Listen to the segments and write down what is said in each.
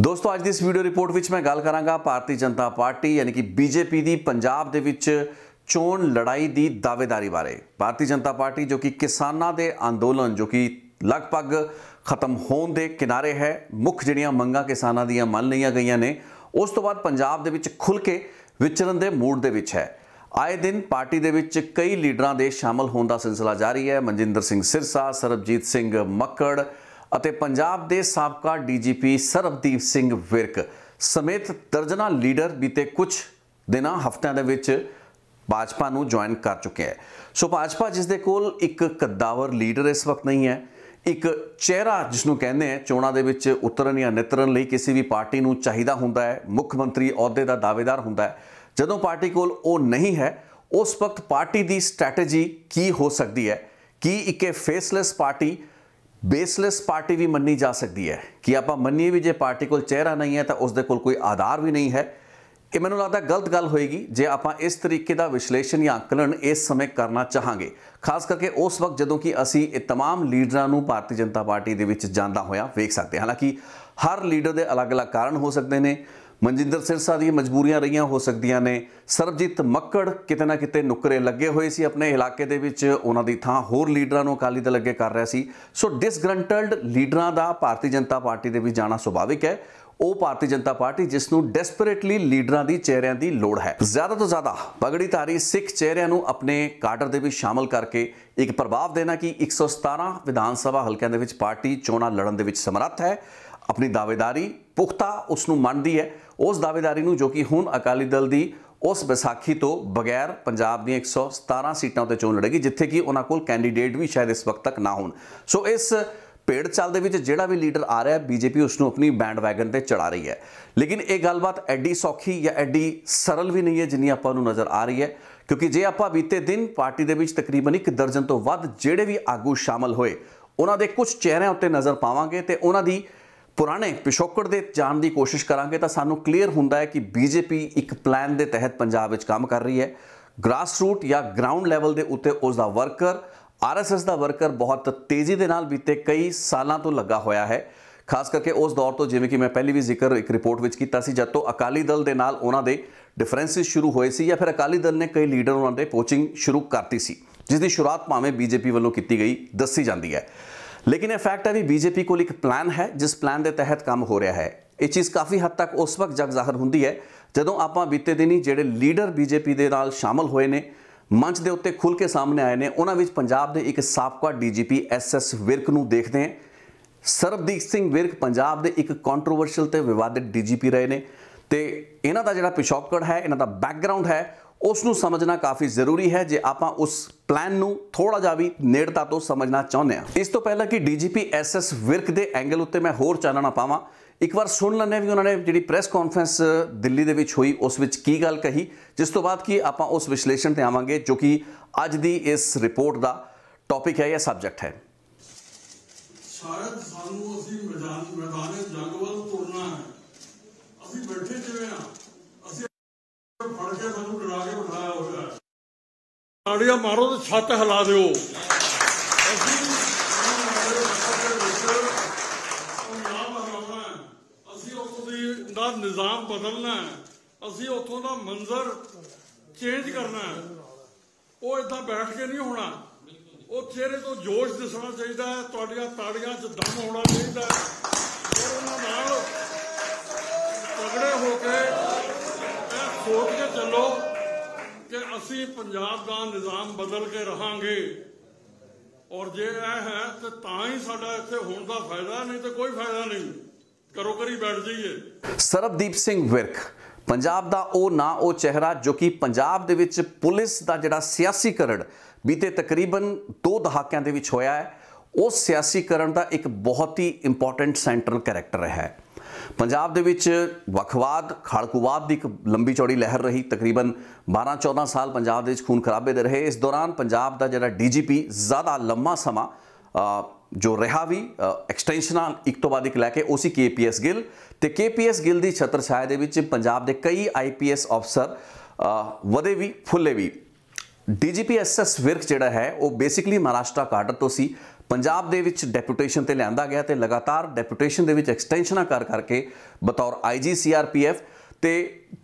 ਦੋਸਤੋ, ਅੱਜ ਦੀ ਇਸ ਵੀਡੀਓ ਰਿਪੋਰਟ ਵਿੱਚ ਮੈਂ ਗੱਲ ਕਰਾਂਗਾ ਭਾਰਤੀ ਜਨਤਾ ਪਾਰਟੀ, ਯਾਨੀ ਕਿ ਬੀਜੇਪੀ ਦੀ ਪੰਜਾਬ ਦੇ ਵਿੱਚ ਚੋਣ ਲੜਾਈ ਦੀ ਦਾਅਵੇਦਾਰੀ ਬਾਰੇ। ਭਾਰਤੀ ਜਨਤਾ ਪਾਰਟੀ ਜੋ ਕਿ ਕਿਸਾਨਾਂ ਦੇ ਅੰਦੋਲਨ, ਜੋ ਕਿ ਲਗਭਗ ਖਤਮ ਹੋਣ ਦੇ ਕਿਨਾਰੇ ਹੈ, ਮੁੱਖ ਜਿਹੜੀਆਂ ਮੰਗਾਂ ਕਿਸਾਨਾਂ ਦੀਆਂ ਮੰਨ ਲਈਆਂ ਗਈਆਂ ਨੇ, ਉਸ ਤੋਂ ਬਾਅਦ ਪੰਜਾਬ ਦੇ ਵਿੱਚ ਖੁੱਲ ਕੇ ਵਿਚਰਨ ਦੇ ਮੂਡ ਦੇ ਵਿੱਚ ਹੈ। ਆਏ ਦਿਨ ਪਾਰਟੀ ਦੇ ਵਿੱਚ ਕਈ ਲੀਡਰਾਂ ਦੇ ਸ਼ਾਮਲ ਹੋਣ ਦਾ ਸਿਲਸਿਲਾ ਜਾਰੀ ਹੈ। ਮਨਜਿੰਦਰ ਸਿੰਘ ਸਿਰਸਾ, ਸਰਬਜੀਤ ਸਿੰਘ ਮੱਕੜ ਅਤੇ ਪੰਜਾਬ ਦੇ ਸਾਬਕਾ ਡੀਜੀਪੀ ਸਰਬਦੀਪ ਸਿੰਘ ਵਿਰਕ ਸਮੇਤ ਦਰਜਨਾਂ ਲੀਡਰ ਬੀਤੇ ਕੁਝ ਦਿਨਾਂ, ਹਫ਼ਤਿਆਂ ਦੇ ਵਿੱਚ ਭਾਜਪਾ ਨੂੰ ਜੁਆਇਨ ਕਰ ਚੁੱਕੇ ਹੈ। ਸੋ ਭਾਜਪਾ ਜਿਸ ਦੇ ਕੋਲ ਇੱਕ ਕਦਾਵਰ ਲੀਡਰ ਇਸ ਵਕਤ ਨਹੀਂ ਹੈ, ਇੱਕ ਚਿਹਰਾ ਜਿਸ ਨੂੰ ਕਹਿੰਦੇ ਆ ਚੋਣਾਂ ਦੇ ਵਿੱਚ ਉਤਰਨ ਜਾਂ ਨਿਤਰਨ ਲਈ ਕਿਸੇ ਵੀ ਪਾਰਟੀ ਨੂੰ ਚਾਹੀਦਾ ਹੁੰਦਾ ਹੈ, ਮੁੱਖ ਮੰਤਰੀ ਅਹੁਦੇ ਦਾ ਦਾਅਵੇਦਾਰ ਹੁੰਦਾ ਹੈ। ਜਦੋਂ ਪਾਰਟੀ ਕੋਲ ਉਹ ਨਹੀਂ ਹੈ, ਉਸ ਵਕਤ ਪਾਰਟੀ ਦੀ ਸਟ੍ਰੈਟਜੀ ਕੀ ਹੋ ਸਕਦੀ ਹੈ? ਕੀ ਇੱਕ ਫੇਸਲੈਸ ਪਾਰਟੀ ਬੇਸਲੈਸ ਪਾਰਟੀ ਵੀ ਮੰਨੀ ਜਾ ਸਕਦੀ ਹੈ ਕਿ ਆਪਾਂ ਮੰਨੀਏ ਵੀ ਜੇ ਪਾਰਟੀ ਕੋਲ ਚਿਹਰਾ ਨਹੀਂ ਹੈ ਤਾਂ ਉਸ ਦੇ ਕੋਲ ਕੋਈ ਆਧਾਰ ਵੀ ਨਹੀਂ ਹੈ ਇਹ ਮੈਨੂੰ ਲੱਗਦਾ ਗਲਤ ਗੱਲ ਹੋਏਗੀ ਜੇ ਆਪਾਂ ਇਸ ਤਰੀਕੇ ਦਾ ਵਿਸ਼ਲੇਸ਼ਣ ਜਾਂ ਅੰਕਲਨ ਇਸ ਸਮੇਂ ਕਰਨਾ ਚਾਹਾਂਗੇ ਖਾਸ ਕਰਕੇ ਉਸ ਵਕਤ ਜਦੋਂ ਕਿ ਅਸੀਂ ਇਹ तमाम ਲੀਡਰਾਂ ਨੂੰ ਭਾਰਤੀ ਜਨਤਾ ਪਾਰਟੀ ਦੇ ਵਿੱਚ ਜਾਂਦਾ ਹੋਇਆ ਵੇਖ ਸਕਦੇ ਹਾਂ ਹਾਲਾਂਕਿ ਹਰ ਲੀਡਰ ਦੇ ਅਲੱਗ-ਅਲੱਗ ਕਾਰਨ ਹੋ ਸਕਦੇ ਨੇ ਮਨਜਿੰਦਰ ਸਿਰਸਾ ਦੀਆਂ ਮਜਬੂਰੀਆਂ ਰਹੀਆਂ ਹੋ ਸਕਦੀਆਂ ਨੇ। ਸਰਬਜੀਤ ਮੱਕੜ ਕਿਤੇ ਨਾ ਕਿਤੇ ਨੁਕਰੇ ਲੱਗੇ ਹੋਏ ਸੀ। ਆਪਣੇ ਇਲਾਕੇ ਦੇ ਵਿੱਚ ਉਹਨਾਂ ਦੀ ਥਾਂ ਹੋਰ ਲੀਡਰਾਂ ਨੂੰ ਅਕਾਲੀ ਦਲ ਅੱਗੇ ਕਰ ਰਿਹਾ ਸੀ। ਸੋ ਡਿਸਗਰੰਟਲਡ ਲੀਡਰਾਂ ਦਾ ਭਾਰਤੀ ਜਨਤਾ ਪਾਰਟੀ ਦੇ ਵਿੱਚ ਜਾਣਾ ਸੁਭਾਵਿਕ ਹੈ। ਉਹ ਭਾਰਤੀ ਜਨਤਾ ਪਾਰਟੀ ਜਿਸ ਨੂੰ ਡੈਸਪਰੇਟਲੀ ਲੀਡਰਾਂ ਦੀ ਚਿਹਰਿਆਂ ਦੀ ਲੋੜ ਹੈ। ਜ਼ਿਆਦਾ ਤੋਂ ਜ਼ਿਆਦਾ ਪਗੜੀ ਧਾਰੀ ਸਿੱਖ ਚਿਹਰਿਆਂ ਨੂੰ ਆਪਣੇ ਕਾਡਰ ਦੇ ਵਿੱਚ ਸ਼ਾਮਲ ਕਰਕੇ ਇੱਕ ਪ੍ਰਭਾਵ ਦੇਣਾ ਕਿ 117 ਵਿਧਾਨ ਸਭਾ ਹਲਕਿਆਂ ਦੇ ਵਿੱਚ ਪਾਰਟੀ ਚੋਣਾਂ ਲੜਨ ਦੇ ਵਿੱਚ ਸਮਰੱਥ ਹੈ। ਆਪਣੀ ਦਾਅਵੇਦਾਰੀ ਪੁਖਤਾ ਉਸ ਨੂੰ ਮੰਨਦੀ ਹੈ। ਉਸ ਦਾਅਵੇਦਾਰੀ ਨੂੰ ਜੋ ਕਿ ਹੁਣ ਅਕਾਲੀ ਦਲ ਦੀ ਉਸ ਵਿਸਾਖੀ ਤੋਂ ਬਗੈਰ ਪੰਜਾਬ ਦੀਆਂ 117 ਸੀਟਾਂ ਉੱਤੇ ਚੋਣ ਲੜੇਗੀ, ਜਿੱਥੇ ਕਿ ਉਹਨਾਂ ਕੋਲ ਕੈਂਡੀਡੇਟ ਵੀ ਸ਼ਾਇਦ ਇਸ ਵਕਤ ਤੱਕ ਨਾ ਹੋਣ। ਸੋ ਇਸ ਪੇੜ ਚਾਲ ਦੇ ਵਿੱਚ ਜਿਹੜਾ ਵੀ ਲੀਡਰ ਆ ਰਿਹਾ ਬੀਜੇਪੀ ਉਸ ਨੂੰ ਆਪਣੀ ਬੈਂਡ ਵੈਗਨ ਤੇ ਚੜਾ ਰਹੀ ਹੈ। ਲੇਕਿਨ ਇਹ ਗੱਲਬਾਤ ਐਡੀ ਸੌਖੀ ਜਾਂ ਐਡੀ ਸਰਲ ਵੀ ਨਹੀਂ ਹੈ ਜਿੰਨੀ ਆਪਾਂ ਨੂੰ ਨਜ਼ਰ ਆ ਰਹੀ ਹੈ, ਕਿਉਂਕਿ ਜੇ ਆਪਾਂ ਬੀਤੇ ਦਿਨ ਪਾਰਟੀ ਦੇ ਵਿੱਚ ਤਕਰੀਬਨ ਇੱਕ ਦਰਜਨ ਤੋਂ ਵੱਧ ਜਿਹੜੇ ਵੀ ਆਗੂ ਸ਼ਾਮਲ ਹੋਏ, ਉਹਨਾਂ ਦੇ ਕੁਝ ਚਿਹਰਿਆਂ ਉੱਤੇ ਨਜ਼ਰ ਪਾਵਾਂਗੇ ਤੇ ਉਹਨਾਂ ਦੀ ਪੁਰਾਣੇ ਪਿਛੋਕੜ ਦੇ ਜਾਣ ਦੀ ਕੋਸ਼ਿਸ਼ ਕਰਾਂਗੇ ਤਾਂ ਸਾਨੂੰ ਕਲੀਅਰ ਹੁੰਦਾ ਹੈ ਕਿ ਬੀਜੇਪੀ ਇੱਕ ਪਲਾਨ ਦੇ ਤਹਿਤ ਪੰਜਾਬ ਵਿੱਚ ਕੰਮ ਕਰ ਰਹੀ ਹੈ। ਗ੍ਰਾਸ ਰੂਟ ਜਾਂ ਗਰਾਊਂਡ ਲੈਵਲ ਦੇ ਉੱਤੇ ਉਸ ਦਾ ਵਰਕਰ ਆਰਐਸਐਸ ਦਾ ਵਰਕਰ ਬਹੁਤ ਤੇਜ਼ੀ ਦੇ ਨਾਲ ਬੀਤੇ ਕਈ ਸਾਲਾਂ ਤੋਂ ਲੱਗਾ ਹੋਇਆ ਹੈ। ਖਾਸ ਕਰਕੇ ਉਸ ਦੌਰ ਤੋਂ ਜਿਵੇਂ ਕਿ ਮੈਂ ਪਹਿਲੀ ਵੀ ਜ਼ਿਕਰ ਇੱਕ ਰਿਪੋਰਟ ਵਿੱਚ ਕੀਤਾ ਸੀ, ਜਦ ਤੋਂ ਅਕਾਲੀ ਦਲ ਦੇ ਨਾਲ ਉਹਨਾਂ ਦੇ ਡਿਫਰੈਂਸਿਸ ਸ਼ੁਰੂ ਹੋਏ ਸੀ ਜਾਂ ਫਿਰ ਅਕਾਲੀ ਦਲ ਨੇ ਕਈ ਲੀਡਰ ਉਹਨਾਂ ਦੇ ਕੋਚਿੰਗ ਸ਼ੁਰੂ ਕਰਤੀ ਸੀ, ਜਿਸ ਦੀ ਸ਼ੁਰੂਆਤ ਭਾਵੇਂ ਬੀਜੇਪੀ ਵੱਲੋਂ ਕੀਤੀ ਗਈ, ਦੱਸੀ ਜਾਂਦੀ ਹੈ। ਲੇਕਿਨ ਇਹ ਫੈਕਟ ਹੈ ਵੀ ਬੀਜੇਪੀ ਕੋਲ ਇੱਕ ਪਲਾਨ ਹੈ, ਜਿਸ ਪਲਾਨ ਦੇ ਤਹਿਤ ਕੰਮ ਹੋ ਰਿਹਾ ਹੈ। ਇਹ ਚੀਜ਼ ਕਾਫੀ ਹੱਦ ਤੱਕ ਉਸ ਵਕਤ ਜਗ ਜ਼ਾਹਰ ਹੁੰਦੀ ਹੈ, ਜਦੋਂ ਆਪਾਂ ਬੀਤੇ ਦਿਨੀ ਜਿਹੜੇ ਲੀਡਰ ਬੀਜੇਪੀ ਦੇ ਨਾਲ ਸ਼ਾਮਲ ਹੋਏ ਨੇ, ਮੰਚ ਦੇ ਉੱਤੇ ਖੁੱਲ ਕੇ ਸਾਹਮਣੇ ਆਏ ਨੇ, ਉਹਨਾਂ ਵਿੱਚ ਪੰਜਾਬ ਦੇ ਇੱਕ ਸਾਬਕਾ ਡੀਜੀਪੀ ਐਸਐਸ ਵਿਰਕ ਨੂੰ ਦੇਖਦੇ ਹਾਂ। ਸਰਬਦੀਪ ਸਿੰਘ ਵਿਰਕ ਪੰਜਾਬ ਦੇ ਇੱਕ ਕੰਟਰੋਵਰਸ਼ੀਅਲ ਤੇ ਵਿਵਾਦਿਤ ਡੀਜੀਪੀ ਰਹੇ ਨੇ। ਤੇ ਇਹਨਾਂ ਦਾ ਜਿਹੜਾ ਪਿਛੋਕੜ ਹੈ, ਇਹਨਾਂ ਦਾ ਬੈਕਗ੍ਰਾਉਂਡ ਹੈ ਉਸ ਨੂੰ ਸਮਝਣਾ ਕਾਫੀ ਜ਼ਰੂਰੀ ਹੈ ਜੇ ਆਪਾਂ ਉਸ ਪਲਾਨ ਨੂੰ ਥੋੜਾ ਜਿਹਾ ਵੀ ਨੇੜਤਾ ਤੋਂ ਸਮਝਣਾ ਚਾਹੁੰਦੇ ਹਾਂ। ਇਸ ਤੋਂ ਪਹਿਲਾਂ ਕਿ ਡੀਜੀਪੀ ਐਸਐਸ ਵਿਰਕ ਦੇ ਐਂਗਲ ਉੱਤੇ ਮੈਂ ਹੋਰ ਚਾਨਣਾ ਪਾਵਾਂ। ਇੱਕ ਵਾਰ ਸੁਣ ਲੈਣੇ ਵੀ ਉਹਨਾਂ ਨੇ ਜਿਹੜੀ ਪ੍ਰੈਸ ਕਾਨਫਰੰਸ ਦਿੱਲੀ ਦੇ ਵਿੱਚ ਹੋਈ, ਉਸ ਵਿੱਚ ਕੀ ਗੱਲ ਕਹੀ, ਜਿਸ ਤੋਂ ਬਾਅਦ ਕਿ ਆਪਾਂ ਉਸ ਵਿਸ਼ਲੇਸ਼ਣ ਤੇ ਆਵਾਂਗੇ, ਜੋ ਕਿ ਅੱਜ ਦੀ ਇਸ ਰਿਪੋਰਟ ਦਾ ਟੌਪਿਕ ਹੈ ਜਾਂ ਸਬਜੈਕਟ ਹੈ। ਸ਼ਾਇਦ ਸਾਨੂੰ ਅਸੀਂ ਮੈਦਾਨ ਮੈਦਾਨੇ ਜੰਗ ਵੱਲ ਤੁਰਨਾ ਹੈ ਅਸੀਂ ਬੈਠੇ ਜਿਵੇਂ ਆ ਅਸੀਂ ਫੜ ਸਾਨੂੰ ਡਰਾ ਕੇ ਬਿਠਾਇਆ ਹੋਇਆ ਹੈ। ਮਾਰੋ ਤੇ ਛੱਤ ਹਿਲਾ ਦਿਓ। ਅਸੀਂ ਆਉਣ ਵਾਲੇ ਦੇ ਵਿੱਚ ਪੰਜਾਬ ਹਰਾਉਣਾ ਹੈ। ਅਸੀਂ ਉੱਥੋਂ ਦੀ ਦਾ ਨਿਜ਼ਾਮ ਬਦਲਣਾ ਅਸੀਂ ਉੱਥੋਂ ਦਾ ਮੰਜ਼ਰ ਚੇਂਜ ਕਰਨਾ ਹੈ। ਉਹ ਇਦਾਂ ਬੈਠ ਕੇ ਨਹੀਂ ਹੋਣਾ। ਉਹ ਚਿਹਰੇ ਤੋਂ ਜੋਸ਼ ਦਿਸਣਾ ਚਾਹੀਦਾ ਹੈ। ਤੁਹਾਡੀਆਂ ਤਾੜੀਆਂ 'ਚ ਦਮ ਹੋਣਾ ਚਾਹੀਦਾ ਹੈ। ਉਹਨਾਂ ਨਾਲ ਤਗੜੇ ਹੋ ਕੇ ਸੋਚ ਕੇ ਚੱਲੋ ਕਿ ਅਸੀਂ ਪੰਜਾਬ ਦਾ ਨਿਜ਼ਾਮ ਬਦਲ ਕੇ ਰਹਾਂਗੇ। ਔਰ ਜੇ ਇਹ ਹੈ, ਤੇ ਤਾਂ ਹੀ ਸਾਡਾ ਇੱਥੇ ਹੋਣ ਦਾ ਫਾਇਦਾ, ਨਹੀਂ ਤੇ ਕੋਈ ਫਾਇਦਾ ਨਹੀਂ। ਕਰੋ ਕਰੀ ਬੈਠ ਜਾਈਏ। ਸਰਬਦੀਪ ਸਿੰਘ ਵਿਰਕ, ਪੰਜਾਬ ਦਾ ਉਹ ਨਾ ਉਹ ਚਿਹਰਾ ਜੋ ਕਿ ਪੰਜਾਬ ਦੇ ਵਿੱਚ ਪੁਲਿਸ ਦਾ ਜਿਹੜਾ ਸਿਆਸੀਕਰਨ ਬੀਤੇ ਤਕਰੀਬਨ 2 ਦਹਾਕਿਆਂ ਦੇ ਵਿੱਚ ਹੋਇਆ ਹੈ, ਉਹ ਸਿਆਸੀਕਰਨ ਦਾ ਇੱਕ ਬਹੁਤ ਹੀ ਇੰਪੋਰਟੈਂਟ ਸੈਂਟਰਲ ਕੈਰੈਕਟਰ ਹੈ। ਪੰਜਾਬ ਦੇ ਵਿੱਚ ਵਖਵਾਦ ਖਾੜਕੂਵਾਦ ਦੀ ਇੱਕ ਲੰਬੀ ਚੌੜੀ ਲਹਿਰ ਰਹੀ। ਤਕਰੀਬਨ 12-14 ਸਾਲ ਪੰਜਾਬ ਦੇ ਵਿੱਚ ਖੂਨ ਖਰਾਬੇ ਦੇ ਰਹੇ। ਇਸ ਦੌਰਾਨ ਪੰਜਾਬ ਦਾ ਜਿਹੜਾ ਡੀਜੀਪੀ ਜ਼ਿਆਦਾ ਲੰਮਾ ਸਮਾਂ ਜੋ ਰਿਹਾ ਵੀ ਐਕਸਟੈਂਸ਼ਨਾਂ ਇੱਕ ਤੋਂ ਬਾਅਦ ਇੱਕ ਲੈ ਕੇ ਉਸੇ ਕੇਪੀਐਸ ਗਿੱਲ। ਤੇ ਕੇਪੀਐਸ ਗਿੱਲ ਦੀ ਛਤਰ ਦੇ ਵਿੱਚ ਪੰਜਾਬ ਦੇ ਕਈ ਆਈਪੀਐਸ ਅਫਸਰ ਵਧੇ ਵੀ, ਫੁੱਲੇ ਵੀ। ਡੀਜੀਪੀ ਐਸਐਸ ਵਿਰਕ ਜਿਹੜਾ ਹੈ, ਉਹ ਬੇਸਿਕਲੀ ਮਹਾਰਾਸ਼ਟਰ ਕਾਡਰ ਤੋਂ ਸੀ। ਪੰਜਾਬ ਦੇ ਵਿੱਚ ਡੈਪੂਟੇਸ਼ਨ ਤੇ ਲਿਆਂਦਾ ਗਿਆ ਤੇ ਲਗਾਤਾਰ ਡੈਪੂਟੇਸ਼ਨ ਦੇ ਵਿੱਚ ਐਕਸਟੈਂਸ਼ਨਾਂ ਕਰ ਕਰਕੇ ਬਤੌਰ ਆਈਜੀ ਸੀਆਰਪੀਐਫ ਤੇ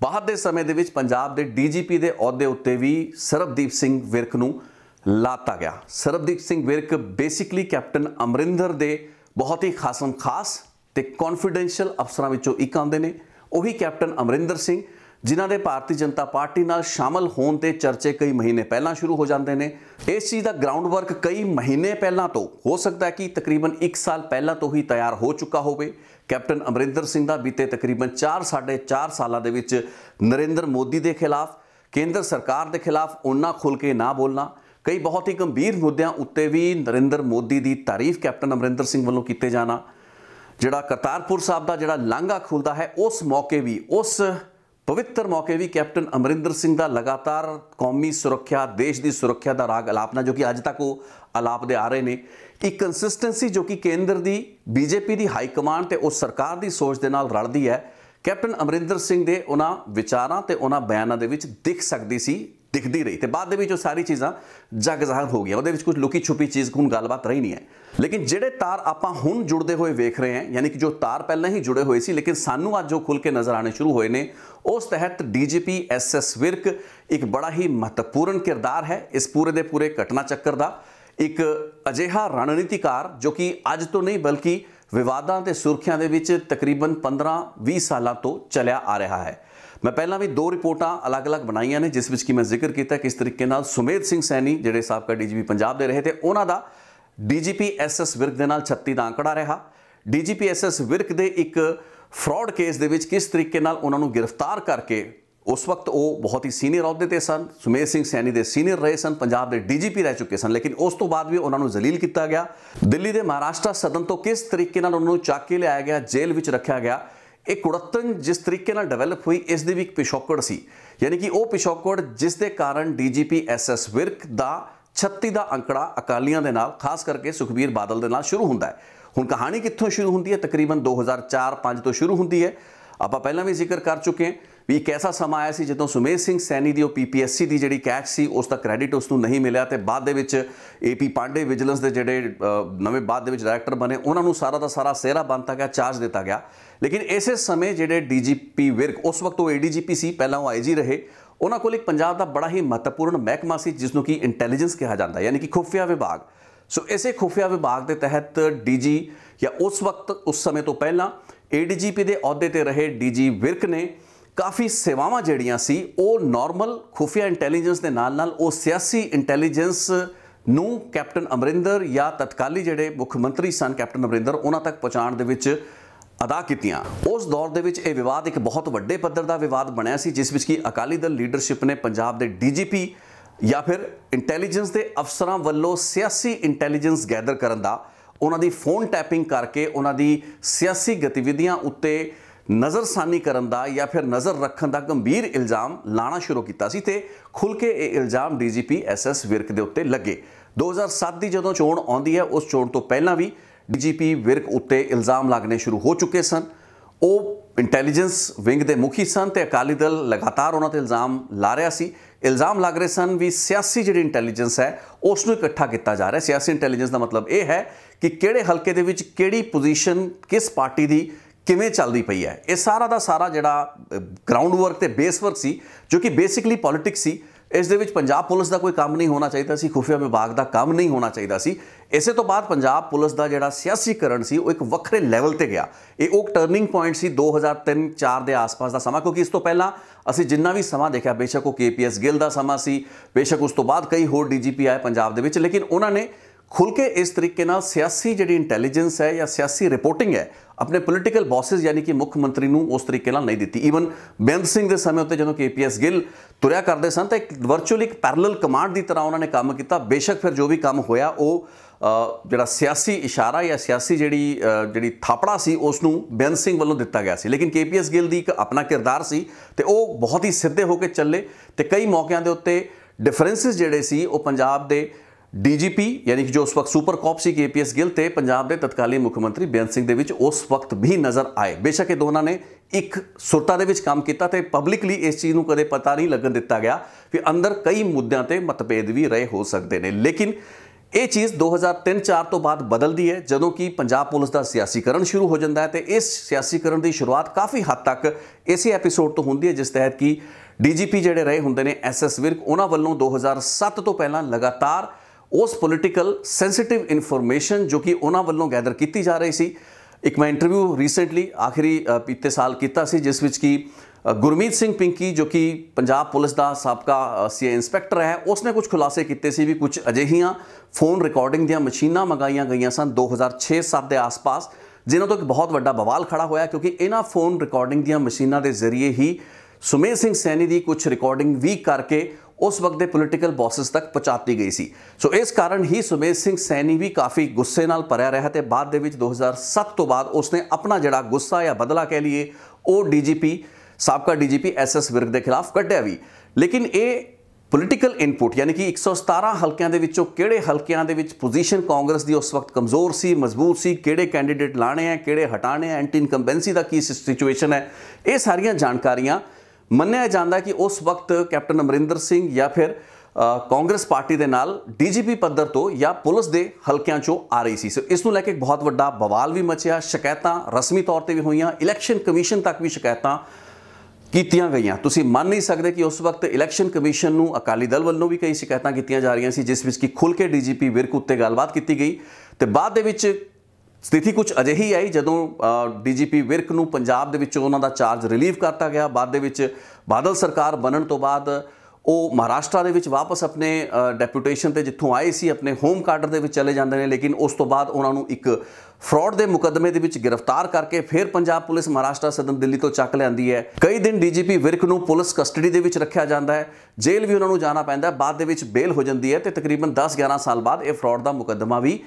ਬਾਅਦ ਦੇ ਸਮੇਂ ਦੇ ਵਿੱਚ ਪੰਜਾਬ ਦੇ ਡੀਜੀਪੀ ਦੇ ਅਹੁਦੇ ਉੱਤੇ ਵੀ ਸਰਬਦੀਪ ਸਿੰਘ ਵਿਰਕ ਨੂੰ ਲਾਤਾ ਗਿਆ। ਸਰਬਦੀਪ ਸਿੰਘ ਵਿਰਕ ਬੇਸਿਕਲੀ ਕੈਪਟਨ ਅਮਰਿੰਦਰ ਦੇ ਬਹੁਤ ਹੀ ਖਾਸਮ ਖਾਸ ਤੇ ਕੌਨਫੀਡੈਂਸ਼ੀਅਲ ਅਫਸਰਾਂ ਵਿੱਚੋਂ ਇੱਕ ਆਉਂਦੇ ਨੇ। ਉਹੀ ਕੈਪਟਨ ਅਮਰਿੰਦਰ ਸਿੰਘ ਜਿਨ੍ਹਾਂ ਦੇ ਭਾਰਤੀ ਜਨਤਾ ਪਾਰਟੀ ਨਾਲ ਸ਼ਾਮਲ ਹੋਣ ਦੇ ਚਰਚੇ ਕਈ ਮਹੀਨੇ ਪਹਿਲਾਂ ਸ਼ੁਰੂ ਹੋ ਜਾਂਦੇ ਨੇ। ਇਸ ਚੀਜ਼ ਦਾ ਗਰਾਊਂਡ ਵਰਕ ਕਈ ਮਹੀਨੇ ਪਹਿਲਾਂ ਤੋਂ ਹੋ ਸਕਦਾ ਹੈ ਕਿ ਤਕਰੀਬਨ 1 ਸਾਲ ਪਹਿਲਾਂ ਤੋਂ ਹੀ ਤਿਆਰ ਹੋ ਚੁੱਕਾ ਹੋਵੇ। ਕੈਪਟਨ ਅਮਰਿੰਦਰ ਸਿੰਘ ਦਾ ਬੀਤੇ ਤਕਰੀਬਨ 4 4.5 ਸਾਲਾਂ ਦੇ ਵਿੱਚ ਨਰਿੰਦਰ ਮੋਦੀ ਦੇ ਖਿਲਾਫ, ਕੇਂਦਰ ਸਰਕਾਰ ਦੇ ਖਿਲਾਫ ਉਹਨਾਂ ਖੁੱਲ ਕੇ ਨਾ ਬੋਲਣਾ। ਕਈ ਬਹੁਤ ਹੀ ਗੰਭੀਰ ਮੁੱਦਿਆਂ ਉੱਤੇ ਵੀ ਨਰਿੰਦਰ ਮੋਦੀ ਦੀ ਤਾਰੀਫ ਕੈਪਟਨ ਅਮਰਿੰਦਰ ਸਿੰਘ ਵੱਲੋਂ ਕੀਤੇ ਜਾਣਾ। ਜਿਹੜਾ ਕਰਤਾਰਪੁਰ ਸਾਹਿਬ ਦਾ ਜਿਹੜਾ ਲਾਂਘਾ ਖੁੱਲਦਾ ਹੈ, ਉਸ ਮੌਕੇ ਵੀ, ਉਸ ਪਵਿੱਤਰ ਮੌਕੇ ਵੀ ਕੈਪਟਨ ਅਮਰਿੰਦਰ ਸਿੰਘ ਦਾ ਲਗਾਤਾਰ ਕੌਮੀ ਸੁਰੱਖਿਆ, ਦੇਸ਼ ਦੀ ਸੁਰੱਖਿਆ ਦਾ ਰਾਗ ਅਲਾਪਨਾ ਜੋ ਕਿ ਅੱਜ ਤੱਕ ਉਹ ਅਲਾਪਦੇ ਆ ਰਹੇ ਨੇ। ਇੱਕ ਕੰਸਿਸਟੈਂਸੀ ਜੋ ਕਿ ਕੇਂਦਰ ਦੀ ਬੀਜੇਪੀ ਦੀ ਹਾਈ ਕਮਾਂਡ ਤੇ ਉਸ ਸਰਕਾਰ ਦੀ ਸੋਚ ਦੇ ਨਾਲ ਰਲਦੀ ਹੈ, ਕੈਪਟਨ ਅਮਰਿੰਦਰ ਸਿੰਘ ਦੇ ਉਹਨਾਂ ਵਿਚਾਰਾਂ ਤੇ ਉਹਨਾਂ ਬਿਆਨਾਂ ਦੇ ਵਿੱਚ ਦਿਖ ਸਕਦੀ ਸੀ, ਦਿਖਦੀ ਰਹੀ। ਤੇ ਬਾਅਦ ਦੇ ਵਿੱਚ ਉਹ ਸਾਰੀ ਚੀਜ਼ਾਂ ਜਗ ਜ਼ਾਹਰ ਹੋ ਗਈਆਂ। ਉਹਦੇ ਵਿੱਚ ਕੁਝ ਲੁਕੀ ਛੁਪੀ ਚੀਜ਼, ਕੋਈ ਗੱਲਬਾਤ ਰਹੀ ਨਹੀਂ ਹੈ। ਲੇਕਿਨ ਜਿਹੜੇ ਤਾਰ ਆਪਾਂ ਹੁਣ ਜੁੜਦੇ ਹੋਏ ਵੇਖ ਰਹੇ ਹਾਂ, ਯਾਨੀ ਕਿ ਜੋ ਤਾਰ ਪਹਿਲਾਂ ਹੀ ਜੁੜੇ ਹੋਏ ਸੀ, ਲੇਕਿਨ ਸਾਨੂੰ ਅੱਜ ਜੋ ਖੁੱਲ ਕੇ ਨਜ਼ਰ ਆਣੇ ਸ਼ੁਰੂ ਹੋਏ ਨੇ, ਉਸ ਤਹਿਤ ਡੀਜੀਪੀ ਐਸਐਸ ਵਿਰਕ ਇੱਕ ਬੜਾ ਹੀ ਮਹੱਤਵਪੂਰਨ ਕਿਰਦਾਰ ਹੈ ਇਸ ਪੂਰੇ ਦੇ ਪੂਰੇ ਘਟਨਾ ਚੱਕਰ ਦਾ। ਇੱਕ ਅਜਿਹਾ ਰਣਨੀਤੀਕਾਰ ਜੋ ਕਿ ਅੱਜ ਤੋਂ ਨਹੀਂ ਬਲਕਿ ਵਿਵਾਦਾਂ ਤੇ ਸੁਰਖੀਆਂ ਦੇ ਵਿੱਚ ਤਕਰੀਬਨ 15-20 ਸਾਲਾਂ ਤੋਂ ਚੱਲਿਆ ਆ ਰਿਹਾ ਹੈ। ਮੈਂ ਪਹਿਲਾਂ ਵੀ ਦੋ ਰਿਪੋਰਟਾਂ ਅਲੱਗ-ਅਲੱਗ ਬਣਾਈਆਂ ਨੇ, ਜਿਸ ਵਿੱਚ ਕਿ ਮੈਂ ਜ਼ਿਕਰ ਕੀਤਾ ਕਿਸ ਤਰੀਕੇ ਨਾਲ ਸੁਮੇਧ ਸਿੰਘ ਸੈਣੀ, ਜਿਹੜੇ ਸਾਬਕਾ ਡੀਜੀਪੀ ਪੰਜਾਬ ਦੇ ਰਹੇ ਤੇ ਉਹਨਾਂ ਦਾ ਡੀਜੀਪੀ ਐਸਐਸ ਵਿਰਕ ਦੇ ਨਾਲ 36 ਦਾ ਅੰਕੜਾ ਰਿਹਾ। ਡੀਜੀਪੀ ਐਸਐਸ ਵਿਰਕ ਦੇ ਇੱਕ ਫਰਾਡ ਕੇਸ ਦੇ ਵਿੱਚ ਕਿਸ ਤਰੀਕੇ ਨਾਲ ਉਹਨਾਂ ਨੂੰ ਗ੍ਰਿਫਤਾਰ ਕਰਕੇ ਉਸ ਵਕਤ ਉਹ ਬਹੁਤ ਹੀ ਸੀਨੀਅਰ ਅਹੁਦੇ ਤੇ ਸਨ, ਸੁਮੇਧ ਸਿੰਘ ਸੈਣੀ ਦੇ ਸੀਨੀਅਰ ਰਹੇ ਸਨ, ਪੰਜਾਬ ਦੇ ਡੀਜੀਪੀ ਰਹਿ ਚੁੱਕੇ ਸਨ, ਲੇਕਿਨ ਉਸ ਤੋਂ ਬਾਅਦ ਵੀ ਉਹਨਾਂ ਨੂੰ ਜ਼ਲੀਲ ਕੀਤਾ ਗਿਆ। ਦਿੱਲੀ ਦੇ ਮਹਾਰਾਸ਼ਟਰ ਸਦਨ ਤੋਂ ਕਿਸ ਤਰੀਕੇ ਨਾਲ ਉਹਨਾਂ ਨੂੰ ਚੱਕ ਕੇ ਲਿਆਇਆ ਗਿਆ, ਜੇਲ੍ਹ ਵਿੱਚ ਰੱਖਿਆ ਗਿਆ, ਇਹ ਕੁੜੱਤਨ ਜਿਸ ਤਰੀਕੇ ਨਾਲ ਡਿਵੈਲਪ ਹੋਈ, ਇਸ ਦੀ ਵੀ ਇੱਕ ਪਿਛੋਕੜ ਸੀ। ਯਾਨੀ ਕਿ ਉਹ ਪਿਛੋਕੜ ਜਿਸ ਦੇ ਕਾਰਨ ਡੀਜੀਪੀ ਐਸਐਸ ਵਿਰਕ ਦਾ 36 ਦਾ ਅੰਕੜਾ ਅਕਾਲੀਆਂ ਦੇ ਨਾਲ, ਖਾਸ ਕਰਕੇ ਸੁਖਬੀਰ ਬਾਦਲ ਦੇ ਨਾਲ ਸ਼ੁਰੂ ਹੁੰਦਾ ਹੈ। ਹੁਣ ਕਹਾਣੀ ਕਿੱਥੋਂ ਸ਼ੁਰੂ ਹੁੰਦੀ ਹੈ? ਤਕਰੀਬਨ 2004-5 ਤੋਂ ਸ਼ੁਰੂ ਹੁੰਦੀ ਹੈ। ਆਪਾਂ ਪਹਿਲਾਂ ਵੀ ਜ਼ਿਕਰ ਕਰ ਚੁੱਕੇ ਹਾਂ ਵੀ ਇੱਕ ਐਸਾ ਸਮਾਂ ਆਇਆ ਸੀ ਜਦੋਂ ਸੁਮੇਧ ਸਿੰਘ ਸੈਣੀ ਦੀ, ਉਹ ਪੀਪੀਐਸਸੀ ਦੀ ਜਿਹੜੀ ਕੈਚ ਸੀ, ਉਸ ਦਾ ਕ੍ਰੈਡਿਟ ਉਸ ਨੂੰ ਨਹੀਂ ਮਿਲਿਆ ਤੇ ਬਾਅਦ ਦੇ ਵਿੱਚ ਏਪੀ ਪਾਂਡੇ ਵਿਜੀਲੈਂਸ ਦੇ ਜਿਹੜੇ ਨਵੇਂ ਬਾਅਦ ਦੇ ਵਿੱਚ ਡਾਇਰੈਕਟਰ ਬਣੇ, ਉਹਨਾਂ ਨੂੰ ਸਾਰਾ ਦਾ ਸਾਰਾ ਸਿਹਰਾ ਬੰਨਤਾ ਗਿਆ ਚਾਰਜ ਦਿੱਤਾ ਗਿਆ। ਲੇਕਿਨ ਇਸੇ ਸਮੇਂ ਜਿਹੜੇ ਡੀਜੀਪੀ ਵਿਰਕ ਉਸ ਵਕਤ ਉਹ ਏਡੀਜੀਪੀ ਸੀ, ਪਹਿਲਾਂ ਉਹ ਆਈਜੀ ਰਹੇ। ਉਹਨਾਂ ਕੋਲ ਇੱਕ ਪੰਜਾਬ ਦਾ ਬੜਾ ਹੀ ਮਹੱਤਵਪੂਰਨ ਮਹਿਕਮਾ ਸੀ ਜਿਸ ਨੂੰ ਕਿ ਇੰਟੈਲੀਜੈਂਸ ਕਿਹਾ ਜਾਂਦਾ ਯਾਨੀ ਕਿ ਖੁਫੀਆ ਵਿਭਾਗ। ਸੋ ਇਸੇ ਖੁਫੀਆ ਵਿਭਾਗ ਦੇ ਤਹਿਤ ਡੀਜੀ ਜਾਂ ਉਸ ਵਕਤ, ਉਸ ਸਮੇਂ ਤੋਂ ਪਹਿਲਾਂ ਏਡੀਜੀਪੀ ਦੇ ਅਹੁਦੇ ਤੇ ਰਹੇ ਡੀਜੀ ਵਿਰਕ ਨੇ ਕਾਫੀ ਸੇਵਾਵਾਂ ਜਿਹੜੀਆਂ ਸੀ, ਉਹ ਨਾਰਮਲ ਖੁਫੀਆ ਇੰਟੈਲੀਜੈਂਸ ਦੇ ਨਾਲ ਨਾਲ ਉਹ ਸਿਆਸੀ ਇੰਟੈਲੀਜੈਂਸ ਨੂੰ ਕੈਪਟਨ ਅਮਰਿੰਦਰ ਜਾਂ ਤਤਕਾਲੀ ਜਿਹੜੇ ਮੁੱਖ ਮੰਤਰੀ ਸਨ, ਕੈਪਟਨ ਅਮਰਿੰਦਰ, ਉਹਨਾਂ ਤੱਕ ਪਹੁੰਚਾਉਣ ਦੇ ਵਿੱਚ ਅਦਾ ਕੀਤੀਆਂ। ਉਸ ਦੌਰ ਦੇ ਵਿੱਚ ਇਹ ਵਿਵਾਦ ਇੱਕ ਬਹੁਤ ਵੱਡੇ ਪੱਧਰ ਦਾ ਵਿਵਾਦ ਬਣਿਆ ਸੀ, ਜਿਸ ਵਿੱਚ ਕਿ ਅਕਾਲੀ ਦਲ ਲੀਡਰਸ਼ਿਪ ਨੇ ਪੰਜਾਬ ਦੇ ਡੀਜੀਪੀ ਜਾਂ ਫਿਰ ਇੰਟੈਲੀਜੈਂਸ ਦੇ ਅਫਸਰਾਂ ਵੱਲੋਂ ਸਿਆਸੀ ਇੰਟੈਲੀਜੈਂਸ ਗੈਦਰ ਕਰਨ ਦਾ, ਉਹਨਾਂ ਦੀ ਫੋਨ ਟੈਪਿੰਗ ਕਰਕੇ ਉਹਨਾਂ ਦੀ ਸਿਆਸੀ ਗਤੀਵਿਧੀਆਂ ਉੱਤੇ ਨਜ਼ਰਸਾਨੀ ਕਰਨ ਦਾ ਜਾਂ ਫਿਰ ਨਜ਼ਰ ਰੱਖਣ ਦਾ ਗੰਭੀਰ ਇਲਜ਼ਾਮ ਲਾਣਾ ਸ਼ੁਰੂ ਕੀਤਾ ਸੀ ਤੇ ਖੁੱਲ ਕੇ ਇਹ ਇਲਜ਼ਾਮ ਡੀਜੀਪੀ ਐਸਐਸ ਵਿਰਕ ਦੇ ਉੱਤੇ ਲੱਗੇ। 2007 ਦੀ ਜਦੋਂ ਚੋਣ ਆਉਂਦੀ ਹੈ, ਉਸ ਚੋਣ ਤੋਂ ਪਹਿਲਾਂ ਵੀ ਡੀਜੀਪੀ ਵਿਰਕ ਉੱਤੇ ਇਲਜ਼ਾਮ ਲੱਗਣੇ ਸ਼ੁਰੂ ਹੋ ਚੁੱਕੇ ਸਨ। ਉਹ ਇੰਟੈਲੀਜੈਂਸ ਵਿੰਗ ਦੇ ਮੁਖੀ ਸਨ ਤੇ ਅਕਾਲੀ ਦਲ ਲਗਾਤਾਰ ਉਹਨਾਂ ਤੇ ਇਲਜ਼ਾਮ ਲਾ ਰਿਹਾ ਸੀ। ਇਲਜ਼ਾਮ ਲੱਗ ਰਹੇ ਸਨ ਵੀ ਸਿਆਸੀ ਜਿਹੜੀ ਇੰਟੈਲੀਜੈਂਸ ਹੈ ਉਸ ਨੂੰ ਇਕੱਠਾ ਕੀਤਾ ਜਾ ਰਿਹਾ। ਸਿਆਸੀ ਇੰਟੈਲੀਜੈਂਸ ਦਾ ਮਤਲਬ ਇਹ ਹੈ ਕਿ ਕਿਹੜੇ ਹਲਕੇ ਦੇ ਵਿੱਚ ਕਿਹੜੀ ਪੋਜੀਸ਼ਨ ਕਿਸ ਪਾਰਟੀ ਦੀ ਕਿਵੇਂ ਚੱਲਦੀ ਪਈ ਹੈ। ਇਹ ਸਾਰਾ ਦਾ ਸਾਰਾ ਜਿਹੜਾ ਗਰਾਊਂਡ ਵਰਕ ਤੇ ਬੇਸ ਵਰਕ ਸੀ, ਜੋ ਕਿ ਬੇਸਿਕਲੀ ਪੋਲਿਟਿਕਸ ਸੀ। ਇਸ ਦੇ ਵਿੱਚ ਪੰਜਾਬ ਪੁਲਿਸ ਦਾ ਕੋਈ ਕੰਮ ਨਹੀਂ ਹੋਣਾ ਚਾਹੀਦਾ ਸੀ, ਖੁਫੀਆ ਵਿਭਾਗ ਦਾ ਕੰਮ ਨਹੀਂ ਹੋਣਾ ਚਾਹੀਦਾ ਸੀ। ਇਸੇ ਤੋਂ ਬਾਅਦ ਪੰਜਾਬ ਪੁਲਿਸ ਦਾ ਜਿਹੜਾ ਸਿਆਸੀਕਰਨ ਸੀ, ਉਹ ਇੱਕ ਵੱਖਰੇ ਲੈਵਲ ਤੇ ਗਿਆ। ਇਹ ਉਹ ਟਰਨਿੰਗ ਪੁਆਇੰਟ ਸੀ 2003-4 ਦੇ ਆਸ-ਪਾਸ ਦਾ ਸਮਾਂ, ਕਿਉਂਕਿ ਇਸ ਤੋਂ ਪਹਿਲਾਂ ਅਸੀਂ ਜਿੰਨਾ ਵੀ ਸਮਾਂ ਦੇਖਿਆ, ਬੇਸ਼ੱਕ ਉਹ ਕੇਪੀਐਸ ਗਿੱਲ ਦਾ ਸਮਾਂ ਸੀ, ਬੇਸ਼ੱਕ ਉਸ ਤੋਂ ਬਾਅਦ ਕਈ ਹੋਰ ਡੀਜੀਪੀ ਆਏ ਪੰਜਾਬ ਦੇ ਵਿੱਚ, ਲੇਕਿਨ ਉਹਨਾਂ ਨੇ ਖੁੱਲ ਕੇ ਇਸ ਤਰੀਕੇ ਨਾਲ ਸਿਆਸੀ ਜਿਹੜੀ ਇੰਟੈਲੀਜੈਂਸ ਹੈ ਜਾਂ ਸਿਆਸੀ ਰਿਪੋਰਟਿੰਗ ਹੈ ਆਪਣੇ ਪੋਲੀਟੀਕਲ ਬੌਸਸ ਯਾਨੀ ਕਿ ਮੁੱਖ ਮੰਤਰੀ ਨੂੰ ਉਸ ਤਰੀਕੇ ਨਾਲ ਨਹੀਂ ਦਿੱਤੀ। ਈਵਨ ਬੇਅੰਤ ਸਿੰਘ ਦੇ ਸਮੇਂ ਉੱਤੇ ਜਦੋਂ ਕੇਪੀਐਸ ਗਿੱਲ ਤੁਰਿਆ ਕਰਦੇ ਸਨ ਤਾਂ ਇੱਕ ਵਰਚੁਅਲੀ ਇੱਕ ਪੈਰਲਲ ਕਮਾਂਡ ਦੀ ਤਰ੍ਹਾਂ ਉਹਨਾਂ ਨੇ ਕੰਮ ਕੀਤਾ। ਬੇਸ਼ੱਕ ਫਿਰ ਜੋ ਵੀ ਕੰਮ ਹੋਇਆ, ਉਹ ਜਿਹੜਾ ਸਿਆਸੀ ਇਸ਼ਾਰਾ ਜਾਂ ਸਿਆਸੀ ਜਿਹੜੀ ਜਿਹੜੀ ਥਾਪੜਾ ਸੀ, ਉਸ ਨੂੰ ਬੇਅੰਤ ਸਿੰਘ ਵੱਲੋਂ ਦਿੱਤਾ ਗਿਆ ਸੀ। ਲੇਕਿਨ ਕੇਪੀਐਸ ਗਿੱਲ ਦੀ ਇੱਕ ਆਪਣਾ ਕਿਰਦਾਰ ਸੀ ਤੇ ਉਹ ਬਹੁਤ ਹੀ ਸਿੱਧੇ ਹੋ ਕੇ ਚੱਲੇ ਤੇ ਕਈ ਮੌਕਿਆਂ ਦੇ ਉੱਤੇ ਡਿਫਰੈਂਸਸ ਜਿਹੜੇ ਸੀ, ਉਹ ਪੰਜਾਬ ਦੇ ਡੀਜੀਪੀ, ਯਾਨੀ ਕਿ ਜੋ ਉਸ ਵਕਤ ਸੁਪਰ ਕਾਪ ਸੀ ਕੇਪੀਐਸ ਗਿੱਲ ਤੇ ਪੰਜਾਬ ਦੇ ਤਤਕਾਲੀ ਮੁੱਖ ਮੰਤਰੀ ਬੇਅੰਤ ਸਿੰਘ ਦੇ ਵਿੱਚ ਉਸ ਵਕਤ ਵੀ ਨਜ਼ਰ ਆਏ। ਬੇਸ਼ੱਕ ਇਹ ਦੋਨਾਂ ਨੇ ਇੱਕ ਸੁਰਤਾ ਦੇ ਵਿੱਚ ਕੰਮ ਕੀਤਾ ਤੇ ਪਬਲਿਕਲੀ ਇਸ ਚੀਜ਼ ਨੂੰ ਕਦੇ ਪਤਾ ਨਹੀਂ ਲੱਗਣ ਦਿੱਤਾ ਗਿਆ ਵੀ ਅੰਦਰ ਕਈ ਮੁੱਦਿਆਂ ਤੇ ਮਤਭੇਦ ਵੀ ਰਹੇ ਹੋ ਸਕਦੇ ਨੇ। ਲੇਕਿਨ ਇਹ ਚੀਜ਼ 2003-4 ਤੋਂ ਬਾਅਦ ਬਦਲਦੀ ਹੈ, ਜਦੋਂ ਕਿ ਪੰਜਾਬ ਪੁਲਿਸ ਦਾ ਸਿਆਸੀਕਰਨ ਸ਼ੁਰੂ ਹੋ ਜਾਂਦਾ ਹੈ ਤੇ ਇਸ ਸਿਆਸੀਕਰਨ ਦੀ ਸ਼ੁਰੂਆਤ ਕਾਫੀ ਹੱਦ ਤੱਕ ਇਸੇ ਐਪੀਸੋਡ ਤੋਂ ਹੁੰਦੀ ਹੈ, ਜਿਸ ਤਹਿਤ ਕਿ ਡੀਜੀਪੀ ਜਿਹੜੇ ਰਹੇ ਹੁੰਦੇ ਨੇ ਐਸਐਸ ਵਿਰਕ, ਉਹਨਾਂ ਵੱਲੋਂ 2007 ਤੋਂ ਪਹਿਲਾਂ ਲਗਾਤਾਰ ਉਸ ਪੋਲੀਟੀਕਲ ਸੈਂਸਿਟਿਵ ਇਨਫੋਰਮੇਸ਼ਨ ਜੋ ਕਿ ਉਹਨਾਂ ਵੱਲੋਂ ਗੈਦਰ ਕੀਤੀ ਜਾ ਰਹੀ ਸੀ। ਇੱਕ ਮੈਂ ਇੰਟਰਵਿਊ ਰੀਸੈਂਟਲੀ ਆਖਰੀ ਅ, ਬੀਤੇ ਸਾਲ ਕੀਤਾ ਸੀ ਜਿਸ ਵਿੱਚ ਕਿ ਗੁਰਮੀਤ ਸਿੰਘ ਪਿੰਕੀ ਜੋ ਕਿ ਪੰਜਾਬ ਪੁਲਿਸ ਦਾ ਸਾਬਕਾ ਸੀਏ ਇੰਸਪੈਕਟਰ ਹੈ ਉਸਨੇ ਕੁਝ ਖੁਲਾਸੇ ਕੀਤੇ ਸੀ ਵੀ ਕੁਝ ਅਜਿਹੀਆਂ ਫੋਨ ਰਿਕਾਰਡਿੰਗ ਦੀਆਂ ਮਸ਼ੀਨਾਂ ਮੰਗਾਈਆਂ ਗਈਆਂ ਸਨ 2006-7 ਦੇ ਆਸ-ਪਾਸ ਜਿਨ੍ਹਾਂ ਤੋਂ ਇੱਕ ਬਹੁਤ ਵੱਡਾ ਬਵਾਲ ਖੜਾ ਹੋਇਆ ਕਿਉਂਕਿ ਇਹਨਾਂ ਫੋਨ ਰਿਕਾਰਡਿੰਗ ਦੀਆਂ ਮਸ਼ੀਨਾਂ ਦੇ ਜ਼ਰੀਏ ਹੀ ਸੁਮੇਧ ਸਿੰਘ ਸੈਣੀ ਦੀ ਕੁਝ ਰਿਕਾਰਡਿੰਗ ਵੀ ਕਰਕੇ ਉਸ ਵਕਤ ਦੇ ਪੋਲੀਟੀਕਲ ਬੌਸਸ ਤੱਕ ਪਹੁੰਚਾਤੀ ਗਈ ਸੀ। ਸੋ ਇਸ ਕਾਰਨ ਹੀ ਸੁਮੇਧ ਸਿੰਘ ਸੈਣੀ ਵੀ ਕਾਫੀ ਗੁੱਸੇ ਨਾਲ ਭਰਿਆ ਰਿਹਾ ਤੇ ਬਾਅਦ ਦੇ ਵਿੱਚ 2007 ਤੋਂ ਬਾਅਦ ਉਸਨੇ ਆਪਣਾ ਜਿਹੜਾ ਗੁੱਸਾ ਜਾਂ ਬਦਲਾ ਕਹਿ ਲਈਏ, ਉਹ ਡੀਜੀਪੀ, ਸਾਬਕਾ ਡੀਜੀਪੀ ਐਸਐਸ ਵਿਰਗ ਦੇ ਖਿਲਾਫ ਕੱਢਿਆ ਵੀ। ਲੇਕਿਨ ਇਹ ਪੋਲੀਟੀਕਲ ਇਨਪੁਟ ਯਾਨੀ ਕਿ 117 ਹਲਕਿਆਂ ਦੇ ਵਿੱਚੋਂ ਕਿਹੜੇ ਹਲਕਿਆਂ ਦੇ ਵਿੱਚ ਪੋਜੀਸ਼ਨ ਕਾਂਗਰਸ ਦੀ ਉਸ ਵਕਤ ਕਮਜ਼ੋਰ ਸੀ, ਮਜ਼ਬੂਤ ਸੀ, ਕਿਹੜੇ ਕੈਂਡੀਡੇਟ ਲਾਣੇ ਆ, ਕਿਹੜੇ ਹਟਾਣੇ ਆ ਐਂਟੀ ਇਨਕੰਬੈਂਸੀ ਦਾ ਕੀ ਸਿਚੁਏਸ਼ਨ ਹੈ, ਇਹ ਸਾਰੀਆਂ ਜਾਣਕਾਰੀਆਂ ਮੰਨਿਆ ਜਾਂਦਾ ਕਿ ਉਸ ਵਕਤ ਕੈਪਟਨ ਅਮਰਿੰਦਰ ਸਿੰਘ ਜਾਂ ਫਿਰ ਕਾਂਗਰਸ ਪਾਰਟੀ ਦੇ ਨਾਲ ਡੀਜੀਪੀ ਪੱਧਰ ਤੋਂ ਜਾਂ ਪੁਲਿਸ ਦੇ ਹਲਕਿਆਂ ਚੋਂ ਆ ਰਹੀ ਸੀ। ਸੋ ਇਸ ਨੂੰ ਲੈ ਕੇ ਬਹੁਤ ਵੱਡਾ ਬਵਾਲ ਵੀ ਮਚਿਆ, ਸ਼ਿਕਾਇਤਾਂ ਰਸਮੀ ਤੌਰ ਤੇ ਵੀ ਹੋਈਆਂ, ਇਲੈਕਸ਼ਨ ਕਮਿਸ਼ਨ ਤੱਕ ਵੀ ਸ਼ਿਕਾਇਤਾਂ ਕੀਤੀਆਂ ਗਈਆਂ। ਤੁਸੀਂ ਮੰਨ ਨਹੀਂ ਸਕਦੇ ਕਿ ਉਸ ਵਕਤ ਇਲੈਕਸ਼ਨ ਕਮਿਸ਼ਨ ਨੂੰ ਅਕਾਲੀ ਦਲ ਵੱਲੋਂ ਵੀ ਕਈ ਸ਼ਿਕਾਇਤਾਂ ਕੀਤੀਆਂ ਜਾ ਰਹੀਆਂ ਸੀ, ਜਿਸ ਵਿੱਚ ਕਿ ਖੁੱਲ ਕੇ ਡੀਜੀਪੀ ਵਿਰਕ ਉੱਤੇ ਗੱਲਬਾਤ ਕੀਤੀ ਗਈ ਤੇ ਬਾਅਦ ਦੇ ਵਿੱਚ ਸਥਿਤੀ ਕੁਝ ਅਜਿਹੀ ਆਈ ਜਦੋਂ ਡੀਜੀਪੀ ਵਿਰਕ ਨੂੰ ਪੰਜਾਬ ਦੇ ਵਿੱਚੋਂ ਉਹਨਾਂ ਦਾ ਚਾਰਜ ਰਿਲੀਵ ਕਰਤਾ ਗਿਆ। ਬਾਅਦ ਦੇ ਵਿੱਚ ਬਾਦਲ ਸਰਕਾਰ ਬਣਨ ਤੋਂ ਬਾਅਦ ਉਹ ਮਹਾਰਾਸ਼ਟਰ ਦੇ ਵਿੱਚ ਵਾਪਸ ਆਪਣੇ ਡੈਪੂਟੇਸ਼ਨ ਤੇ ਜਿੱਥੋਂ ਆਏ ਸੀ, ਆਪਣੇ ਹੋਮ ਕਾਡਰ ਦੇ ਵਿੱਚ ਚਲੇ ਜਾਂਦੇ ਨੇ। ਲੇਕਿਨ ਉਸ ਤੋਂ ਬਾਅਦ ਉਹਨਾਂ ਨੂੰ ਇੱਕ ਫਰਾਡ ਦੇ ਮੁਕੱਦਮੇ ਦੇ ਵਿੱਚ ਗ੍ਰਿਫਤਾਰ ਕਰਕੇ ਫਿਰ ਪੰਜਾਬ ਪੁਲਿਸ ਮਹਾਰਾਸ਼ਟਰ ਸਦਨ ਦਿੱਲੀ ਤੋਂ ਚੱਕ ਲਿਆਂਦੀ ਹੈ। ਕਈ ਦਿਨ ਡੀਜੀਪੀ ਵਿਰਕ ਨੂੰ ਪੁਲਿਸ ਕਸਟਡੀ ਦੇ ਵਿੱਚ ਰੱਖਿਆ ਜਾਂਦਾ ਹੈ। ਜੇਲ੍ਹ ਵੀ ਉਹਨਾਂ ਨੂੰ ਜਾਣਾ ਪੈਂਦਾ ਹੈ। ਬਾਅਦ ਦੇ ਵਿੱਚ ਬੇਲ ਹੋ ਜਾਂਦੀ ਹੈ ਤੇ ਤਕਰੀਬਨ 10-11 ਸਾਲ ਬਾਅਦ ਇਹ ਫਰਾਡ ਦਾ ਮੁਕੱਦਮਾ ਵੀ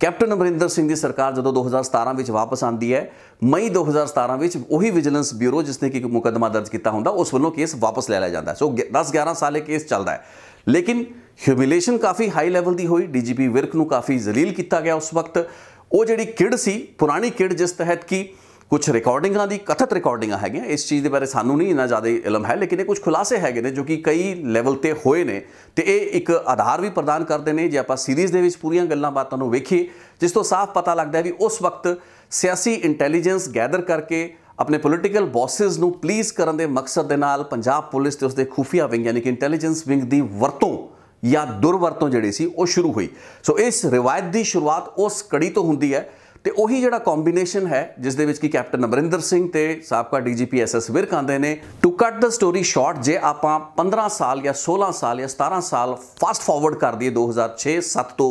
ਕੈਪਟਨ ਅਮਰਿੰਦਰ ਸਿੰਘ ਦੀ ਸਰਕਾਰ ਜਦੋਂ 2017 ਵਿੱਚ ਵਾਪਸ ਆਂਦੀ ਹੈ, ਮਈ 2017 ਵਿੱਚ ਉਹੀ ਵਿਜੀਲੈਂਸ ਬਿਊਰੋ ਜਿਸ ਨੇ ਕਿ ਇੱਕ ਮੁਕੱਦਮਾ ਦਰਜ ਕੀਤਾ ਹੁੰਦਾ, ਉਸ ਵੱਲੋਂ ਕੇਸ ਵਾਪਸ ਲੈ ਲਿਆ ਜਾਂਦਾ ਹੈ। ਸੋ 10-11 ਸਾਲ ਇਹ ਕੇਸ ਚੱਲਦਾ ਹੈ। ਲੇਕਿਨ ਹਿਊਮਿਲੇਸ਼ਨ ਕਾਫੀ ਹਾਈ ਲੈਵਲ ਦੀ ਹੋਈ ਡੀਜੀਪੀ ਵਿਰਕ ਨੂੰ ਕਾਫੀ ਜ਼ਲੀਲ ਕੀਤਾ ਗਿਆ ਉਸ ਵਕਤ। ਉਹ ਜਿਹੜੀ ਕਿੜ ਸੀ, ਪੁਰਾਣੀ ਕਿੜ ਜਿਸ ਤਹਿਤ ਕਿ ਕੁਝ ਰਿਕਾਰਡਿੰਗਾਂ ਦੀ ਕਥਿਤ ਰਿਕਾਰਡਿੰਗਾਂ ਹੈਗੀਆਂ। ਇਸ ਚੀਜ਼ ਦੇ ਬਾਰੇ ਸਾਨੂੰ ਨਹੀਂ ਇੰਨਾ ਜ਼ਿਆਦਾ ਇਲਮ ਹੈ, ਲੇਕਿਨ ਇਹ ਕੁਝ ਖੁਲਾਸੇ ਹੈਗੇ ਨੇ ਜੋ ਕਿ ਕਈ ਲੈਵਲ ਤੇ ਹੋਏ ਨੇ। ਤੇ ਇਹ ਇੱਕ ਆਧਾਰ ਵੀ ਪ੍ਰਦਾਨ ਕਰਦੇ ਨੇ। ਜੇ ਆਪਾਂ ਸੀਰੀਜ਼ ਦੇ ਵਿੱਚ ਪੂਰੀਆਂ ਗੱਲਾਂ ਬਾਤਾਂ ਨੂੰ ਵੇਖੀਏ, ਜਿਸ ਤੋਂ ਸਾਫ਼ ਪਤਾ ਲੱਗਦਾ ਹੈ ਵੀ ਉਸ ਵਕਤ ਸਿਆਸੀ ਇੰਟੈਲੀਜੈਂਸ ਗੈਦਰ ਕਰਕੇ ਆਪਣੇ ਪੋਲੀਟੀਕਲ ਬੌਸਸ ਨੂੰ ਪਲੀਜ਼ ਕਰਨ ਦੇ ਮਕਸਦ ਦੇ ਨਾਲ ਪੰਜਾਬ ਪੁਲਿਸ ਤੇ ਉਸਦੇ ਖੂਫੀਆ ਵਿੰਗ, ਯਾਨੀ ਕਿ ਇੰਟੈਲੀਜੈਂਸ ਵਿੰਗ ਦੀ ਵਰਤੋਂ ਜਾਂ ਦੁਰਵਰਤੋਂ ਜਿਹੜੀ ਸੀ, ਉਹ ਸ਼ੁਰੂ ਹੋਈ। ਸੋ ਇਸ ਰਿਵਾਇਤ ਦੀ ਸ਼ੁਰੂਆਤ ਉਸ ਕੜੀ ਤੋਂ ਹੁੰਦੀ ਹੈ ਤੇ ਉਹੀ ਜਿਹੜਾ ਕੰਬੀਨੇਸ਼ਨ ਹੈ, ਜਿਸ ਦੇ ਵਿੱਚ ਕਿ ਕੈਪਟਨ ਅਮਰਿੰਦਰ ਸਿੰਘ ਤੇ ਸਾਬਕਾ ਡੀਜੀਪੀ ਐਸਐਸ ਵਿਰਕ ਆਂਦੇ ਨੇ ਟੂ ਕੱਟ ਦਾ ਸਟੋਰੀ ਸ਼ਾਰਟ ਜੇ ਆਪਾਂ 15 ਸਾਲ ਜਾਂ 16 ਸਾਲ ਜਾਂ 17 ਸਾਲ ਫਾਸਟ ਫਾਰਵਰਡ ਕਰ ਦਈਏ 2006 7 ਤੋਂ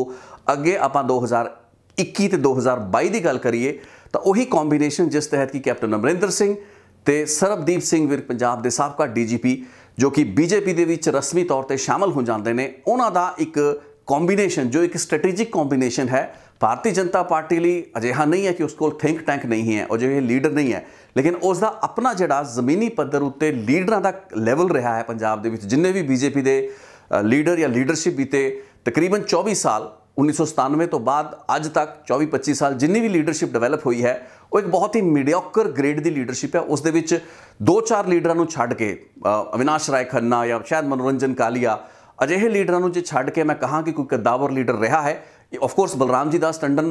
ਅੱਗੇ ਆਪਾਂ 2021 ਤੇ 2022 ਦੀ ਗੱਲ ਕਰੀਏ, ਤਾਂ ਉਹੀ ਕੰਬੀਨੇਸ਼ਨ ਜਿਸ ਤਹਿਤ ਕਿ ਕੈਪਟਨ ਅਮਰਿੰਦਰ ਸਿੰਘ ਤੇ ਸਰਬਦੀਪ ਸਿੰਘ ਵਿਰਕ ਪੰਜਾਬ ਦੇ ਸਾਬਕਾ ਡੀਜੀਪੀ ਜੋ ਕਿ ਬੀਜੇਪੀ ਦੇ ਵਿੱਚ ਰਸਮੀ ਤੌਰ ਤੇ ਸ਼ਾਮਲ ਹੋ ਜਾਂਦੇ ਨੇ, ਉਹਨਾਂ ਦਾ ਇੱਕ ਕੰਬੀਨੇਸ਼ਨ ਜੋ ਇੱਕ ਸਟ੍ਰੈਟੇਜਿਕ ਕੰਬੀਨੇਸ਼ਨ ਹੈ ਭਾਰਤੀ ਜਨਤਾ ਪਾਰਟੀ ਲਈ ਅਜਿਹਾ ਨਹੀਂ ਹੈ ਕਿ ਉਸ ਕੋਲ ਥਿੰਕ ਟੈਂਕ ਨਹੀਂ ਹੈ, ਉਹ ਜਿਹੇ ਲੀਡਰ ਨਹੀਂ ਹੈ, ਲੇਕਿਨ ਉਸ ਦਾ ਆਪਣਾ ਜਿਹੜਾ ਜ਼ਮੀਨੀ ਪੱਧਰ ਉੱਤੇ ਲੀਡਰਾਂ ਦਾ ਲੈਵਲ ਰਿਹਾ ਹੈ ਪੰਜਾਬ ਦੇ ਵਿੱਚ, ਜਿੰਨੇ ਵੀ ਬੀਜੇਪੀ ਦੇ ਲੀਡਰ ਜਾਂ ਲੀਡਰਸ਼ਿਪ ਬੀਤੇ ਤਕਰੀਬਨ 24 ਸਾਲ 1997 ਤੋਂ ਬਾਅਦ ਅੱਜ ਤੱਕ 24-25 ਸਾਲ ਜਿੰਨੀ ਵੀ ਲੀਡਰਸ਼ਿਪ ਡਿਵੈਲਪ ਹੋਈ ਹੈ, ਉਹ ਇੱਕ ਬਹੁਤ ਹੀ ਮੀਡੀਓਕਰ ਗ੍ਰੇਡ ਦੀ ਲੀਡਰਸ਼ਿਪ ਹੈ। ਉਸ ਦੇ ਵਿੱਚ ਦੋ ਚਾਰ ਲੀਡਰਾਂ ਨੂੰ ਛੱਡ ਕੇ ਅਵਿਨਾਸ਼ ਰਾਏ ਖੰਨਾ ਜਾਂ ਸ਼ਾਇਦ ਮਨੋਰੰਜਨ ਕਾਲੀਆ ਅਜਿਹੇ ਲੀਡਰਾਂ ਨੂੰ ਜੇ ਛੱਡ ਕੇ ਮੈਂ ਕਹਾਂ ਕਿ ਕੋਈ ਕਦਾਵਰ ਲੀਡਰ ਰਿਹਾ ਹੈ ਆਫ ਕੋਰਸ ਬਲਰਾਮ ਜੀ ਦਾਸ ਟੰਡਨ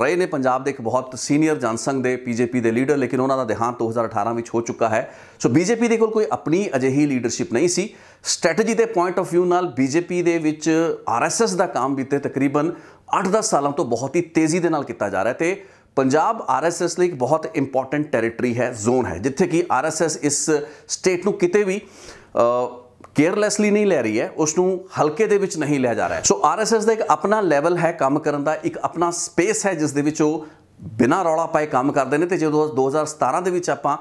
ਰਹੇ ਨੇ ਪੰਜਾਬ ਦੇ ਇੱਕ ਬਹੁਤ ਸੀਨੀਅਰ ਜਨਸੰਘ ਦੇ ਪੀਜੇਪੀ ਦੇ ਲੀਡਰ ਲੇਕਿਨ ਉਹਨਾਂ ਦਾ ਦੇਹਾਂਤ 2018 ਵਿੱਚ ਹੋ ਚੁੱਕਾ ਹੈ। ਸੋ ਬੀਜੇਪੀ ਦੇ ਕੋਲ ਕੋਈ ਆਪਣੀ ਅਜਿਹੀ ਲੀਡਰਸ਼ਿਪ ਨਹੀਂ ਸੀ। ਸਟ੍ਰੈਟਜੀ ਦੇ ਪੁਆਇੰਟ ਆਫ View ਨਾਲ ਬੀਜੇਪੀ ਦੇ ਵਿੱਚ ਆਰਐਸਐਸ ਦਾ ਕੰਮ ਬੀਤੇ ਤਕਰੀਬਨ 8-10 ਸਾਲਾਂ ਤੋਂ ਬਹੁਤ ਹੀ ਤੇਜ਼ੀ ਦੇ ਨਾਲ ਕੀਤਾ ਜਾ ਰਿਹਾ ਹੈ ਤੇ ਪੰਜਾਬ ਆਰਐਸਐਸ ਲਈ ਇੱਕ ਬਹੁਤ ਇੰਪੋਰਟੈਂਟ ਟੈਰੀਟਰੀ ਹੈ ਜ਼ੋਨ ਹੈ, ਜਿੱਥੇ ਕਿ ਆਰਐਸਐਸ ਇਸ ਸਟੇਟ ਨੂੰ ਕਿਤੇ ਵੀ ਕੇਅਰਲੈਸਲੀ ਨਹੀਂ ਲੈ ਰਹੀ ਹੈ ਉਸ ਨੂੰ ਹਲਕੇ ਦੇ ਵਿੱਚ ਨਹੀਂ ਲਿਆ ਜਾ ਰਿਹਾ ਸੋ ਆਰਐਸਐਸ ਦਾ ਇੱਕ ਆਪਣਾ ਲੈਵਲ ਹੈ ਕੰਮ ਕਰਨ ਦਾ, ਇੱਕ ਆਪਣਾ ਸਪੇਸ ਹੈ ਜਿਸ ਦੇ ਵਿੱਚ ਉਹ ਬਿਨਾਂ ਰੌਲਾ ਪਾਏ ਕੰਮ ਕਰਦੇ ਨੇ। ਤੇ ਜਦੋਂ 2017 ਦੇ ਵਿੱਚ ਆਪਾਂ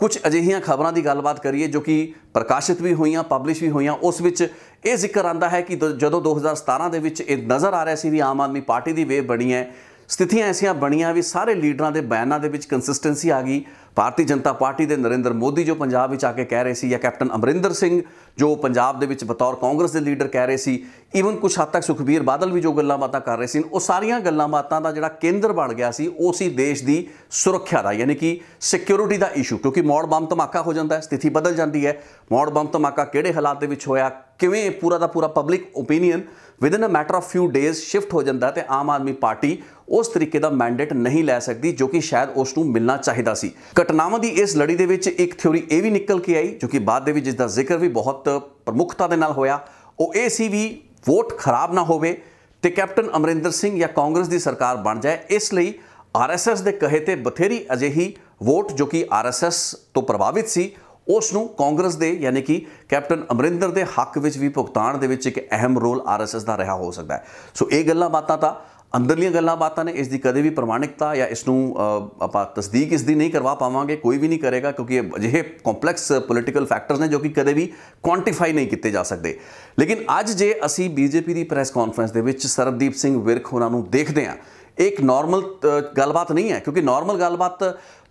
ਕੁਝ ਅਜਿਹੀਆਂ ਖਬਰਾਂ ਦੀ ਗੱਲਬਾਤ ਕਰੀਏ ਜੋ ਕਿ ਪ੍ਰਕਾਸ਼ਿਤ ਵੀ ਹੋਈਆਂ ਪਬਲਿਸ਼ ਵੀ ਹੋਈਆਂ, ਉਸ ਵਿੱਚ ਇਹ ਜ਼ਿਕਰ ਆਂਦਾ ਹੈ ਕਿ ਦ- ਜਦੋਂ 2017 ਦੇ ਵਿੱਚ ਇਹ ਨਜ਼ਰ ਆ ਰਿਹਾ ਸੀ ਵੀ ਆਮ ਆਦਮੀ ਪਾਰਟੀ ਦੀ ਵੇਵ ਬਣੀ ਹੈ ਸਥਿਤੀਆਂ ਐਸੀਆਂ ਬਣੀਆਂ ਵੀ ਸਾਰੇ ਲੀਡਰਾਂ ਦੇ ਬਿਆਨਾਂ ਦੇ ਵਿੱਚ ਕੰਸਿਸਟੈਂਸੀ ਆ ਗਈ। ਭਾਰਤੀ ਜਨਤਾ ਪਾਰਟੀ ਦੇ ਨਰਿੰਦਰ ਮੋਦੀ ਜੋ ਪੰਜਾਬ ਵਿੱਚ ਆ ਕੇ ਕਹਿ ਰਹੇ ਸੀ ਜਾਂ ਕੈਪਟਨ ਅਮਰਿੰਦਰ ਸਿੰਘ ਜੋ ਪੰਜਾਬ ਦੇ ਵਿੱਚ ਬਤੌਰ ਕਾਂਗਰਸ ਦੇ ਲੀਡਰ ਕਹਿ ਰਹੇ ਸੀ ਈਵਨ ਕੁਝ ਹੱਦ ਤੱਕ ਸੁਖਬੀਰ ਬਾਦਲ ਵੀ ਜੋ ਗੱਲਾਂ ਬਾਤਾਂ ਕਰ ਰਹੇ ਸੀ, ਉਹ ਸਾਰੀਆਂ ਗੱਲਾਂ ਬਾਤਾਂ ਦਾ ਜਿਹੜਾ ਕੇਂਦਰ ਬਣ ਗਿਆ ਸੀ, ਉਹ ਸੀ ਦੇਸ਼ ਦੀ ਸੁਰੱਖਿਆ ਦਾ, ਯਾਨੀ ਕਿ ਸਿਕਿਉਰਿਟੀ ਦਾ ਇਸ਼ੂ ਕਿਉਂਕਿ ਮੌੜ ਬੰਬ ਧਮਾਕਾ ਹੋ ਜਾਂਦਾ ਹੈ, ਸਥਿਤੀ ਬਦਲ ਜਾਂਦੀ ਹੈ। ਮੌੜ ਬੰਬ ਧਮਾਕਾ ਕਿਹੜੇ ਹਾਲਾਤ ਦੇ ਵਿੱਚ ਹੋਇਆ, ਕਿਵੇਂ ਪੂਰਾ ਦਾ ਪੂਰਾ public opinion within a matter of few days shift ਹੋ ਜਾਂਦਾ ਹੈ ਤੇ ਆਮ ਆਦਮੀ ਪਾਰਟੀ ਉਸ ਤਰੀਕੇ ਦਾ ਮੈਂਡੇਟ ਨਹੀਂ ਲੈ ਸਕਦੀ ਜੋ ਕਿ ਸ਼ਾਇਦ ਉਸ ਨੂੰ ਮਿਲਣਾ ਚਾਹੀਦਾ ਸੀ। ਘਟਨਾਵਾਂ ਦੀ ਇਸ ਲੜੀ ਦੇ ਵਿੱਚ ਇੱਕ ਥਿਉਰੀ ਇਹ ਵੀ ਨਿਕਲ ਕੇ ਆਈ, ਜੋ ਕਿ ਬਾਅਦ ਦੇ ਵਿੱਚ ਜਿਸ ਦਾ ਜ਼ਿਕਰ ਵੀ ਬਹੁਤ ਪ੍ਰਮੁੱਖਤਾ ਦੇ ਨਾਲ ਹੋਇਆ, ਉਹ ਇਹ ਸੀ ਵੀ ਵੋਟ ਖਰਾਬ ਨਾ ਹੋਵੇ ਤੇ ਕੈਪਟਨ ਅਮਰਿੰਦਰ ਸਿੰਘ ਜਾਂ ਕਾਂਗਰਸ ਦੀ ਸਰਕਾਰ ਬਣ ਜਾਏ, ਇਸ ਲਈ ਆਰਐਸਐਸ ਦੇ ਕਹੇ ਤੇ ਬਥੇਰੀ ਅਜਿਹੀ ਵੋਟ ਜੋ ਕਿ ਆਰਐਸਐਸ ਤੋਂ ਪ੍ਰਭਾਵਿਤ ਸੀ ਉਸ ਨੂੰ ਕਾਂਗਰਸ ਦੇ ਯਾਨੀ ਕਿ ਕੈਪਟਨ ਅਮਰਿੰਦਰ ਦੇ ਹੱਕ ਵਿੱਚ ਵੀ ਭੁਗਤਾਨ ਦੇ ਵਿੱਚ ਇੱਕ ਅਹਿਮ ਰੋਲ ਆਰਐਸਐਸ ਦਾ ਰਿਹਾ ਹੋ ਸਕਦਾ ਹੈ। ਸੋ ਇਹ ਗੱਲਾਂ ਬਾਤਾਂ ਤਾਂ ਅੰਦਰਲੀਆਂ ਗੱਲਾਂ ਬਾਤਾਂ ਨੇ, ਇਸ ਦੀ ਕਦੇ ਵੀ ਪ੍ਰਮਾਣਿਕਤਾ ਜਾਂ ਇਸ ਨੂੰ ਆਪਾਂ ਤਸਦੀਕ ਇਸ ਦੀ ਨਹੀਂ ਕਰਵਾ ਪਾਵਾਂਗੇ, ਕੋਈ ਵੀ ਨਹੀਂ ਕਰੇਗਾ ਕਿਉਂਕਿ ਇਹ ਅਜਿਹੇ ਕੰਪਲੈਕਸ ਪੋਲੀਟੀਕਲ ਫੈਕਟਰਸ ਨੇ ਜੋ ਕਿ ਕਦੇ ਵੀ ਕੁਆਂਟੀਫਾਈ ਨਹੀਂ ਕੀਤੇ ਜਾ ਸਕਦੇ। ਲੇਕਿਨ ਅੱਜ ਜੇ ਅਸੀਂ ਬੀਜੇਪੀ ਦੀ ਪ੍ਰੈਸ ਕਾਨਫਰੰਸ ਦੇ ਵਿੱਚ ਸਰਬਦੀਪ ਸਿੰਘ ਵਿਰਕ ਉਹਨਾਂ ਨੂੰ ਦੇਖਦੇ ਹਾਂ, ਇਹ ਇੱਕ ਨਾਰਮਲ ਗੱਲਬਾਤ ਨਹੀਂ ਹੈ ਕਿਉਂਕਿ ਨਾਰਮਲ ਗੱਲਬਾਤ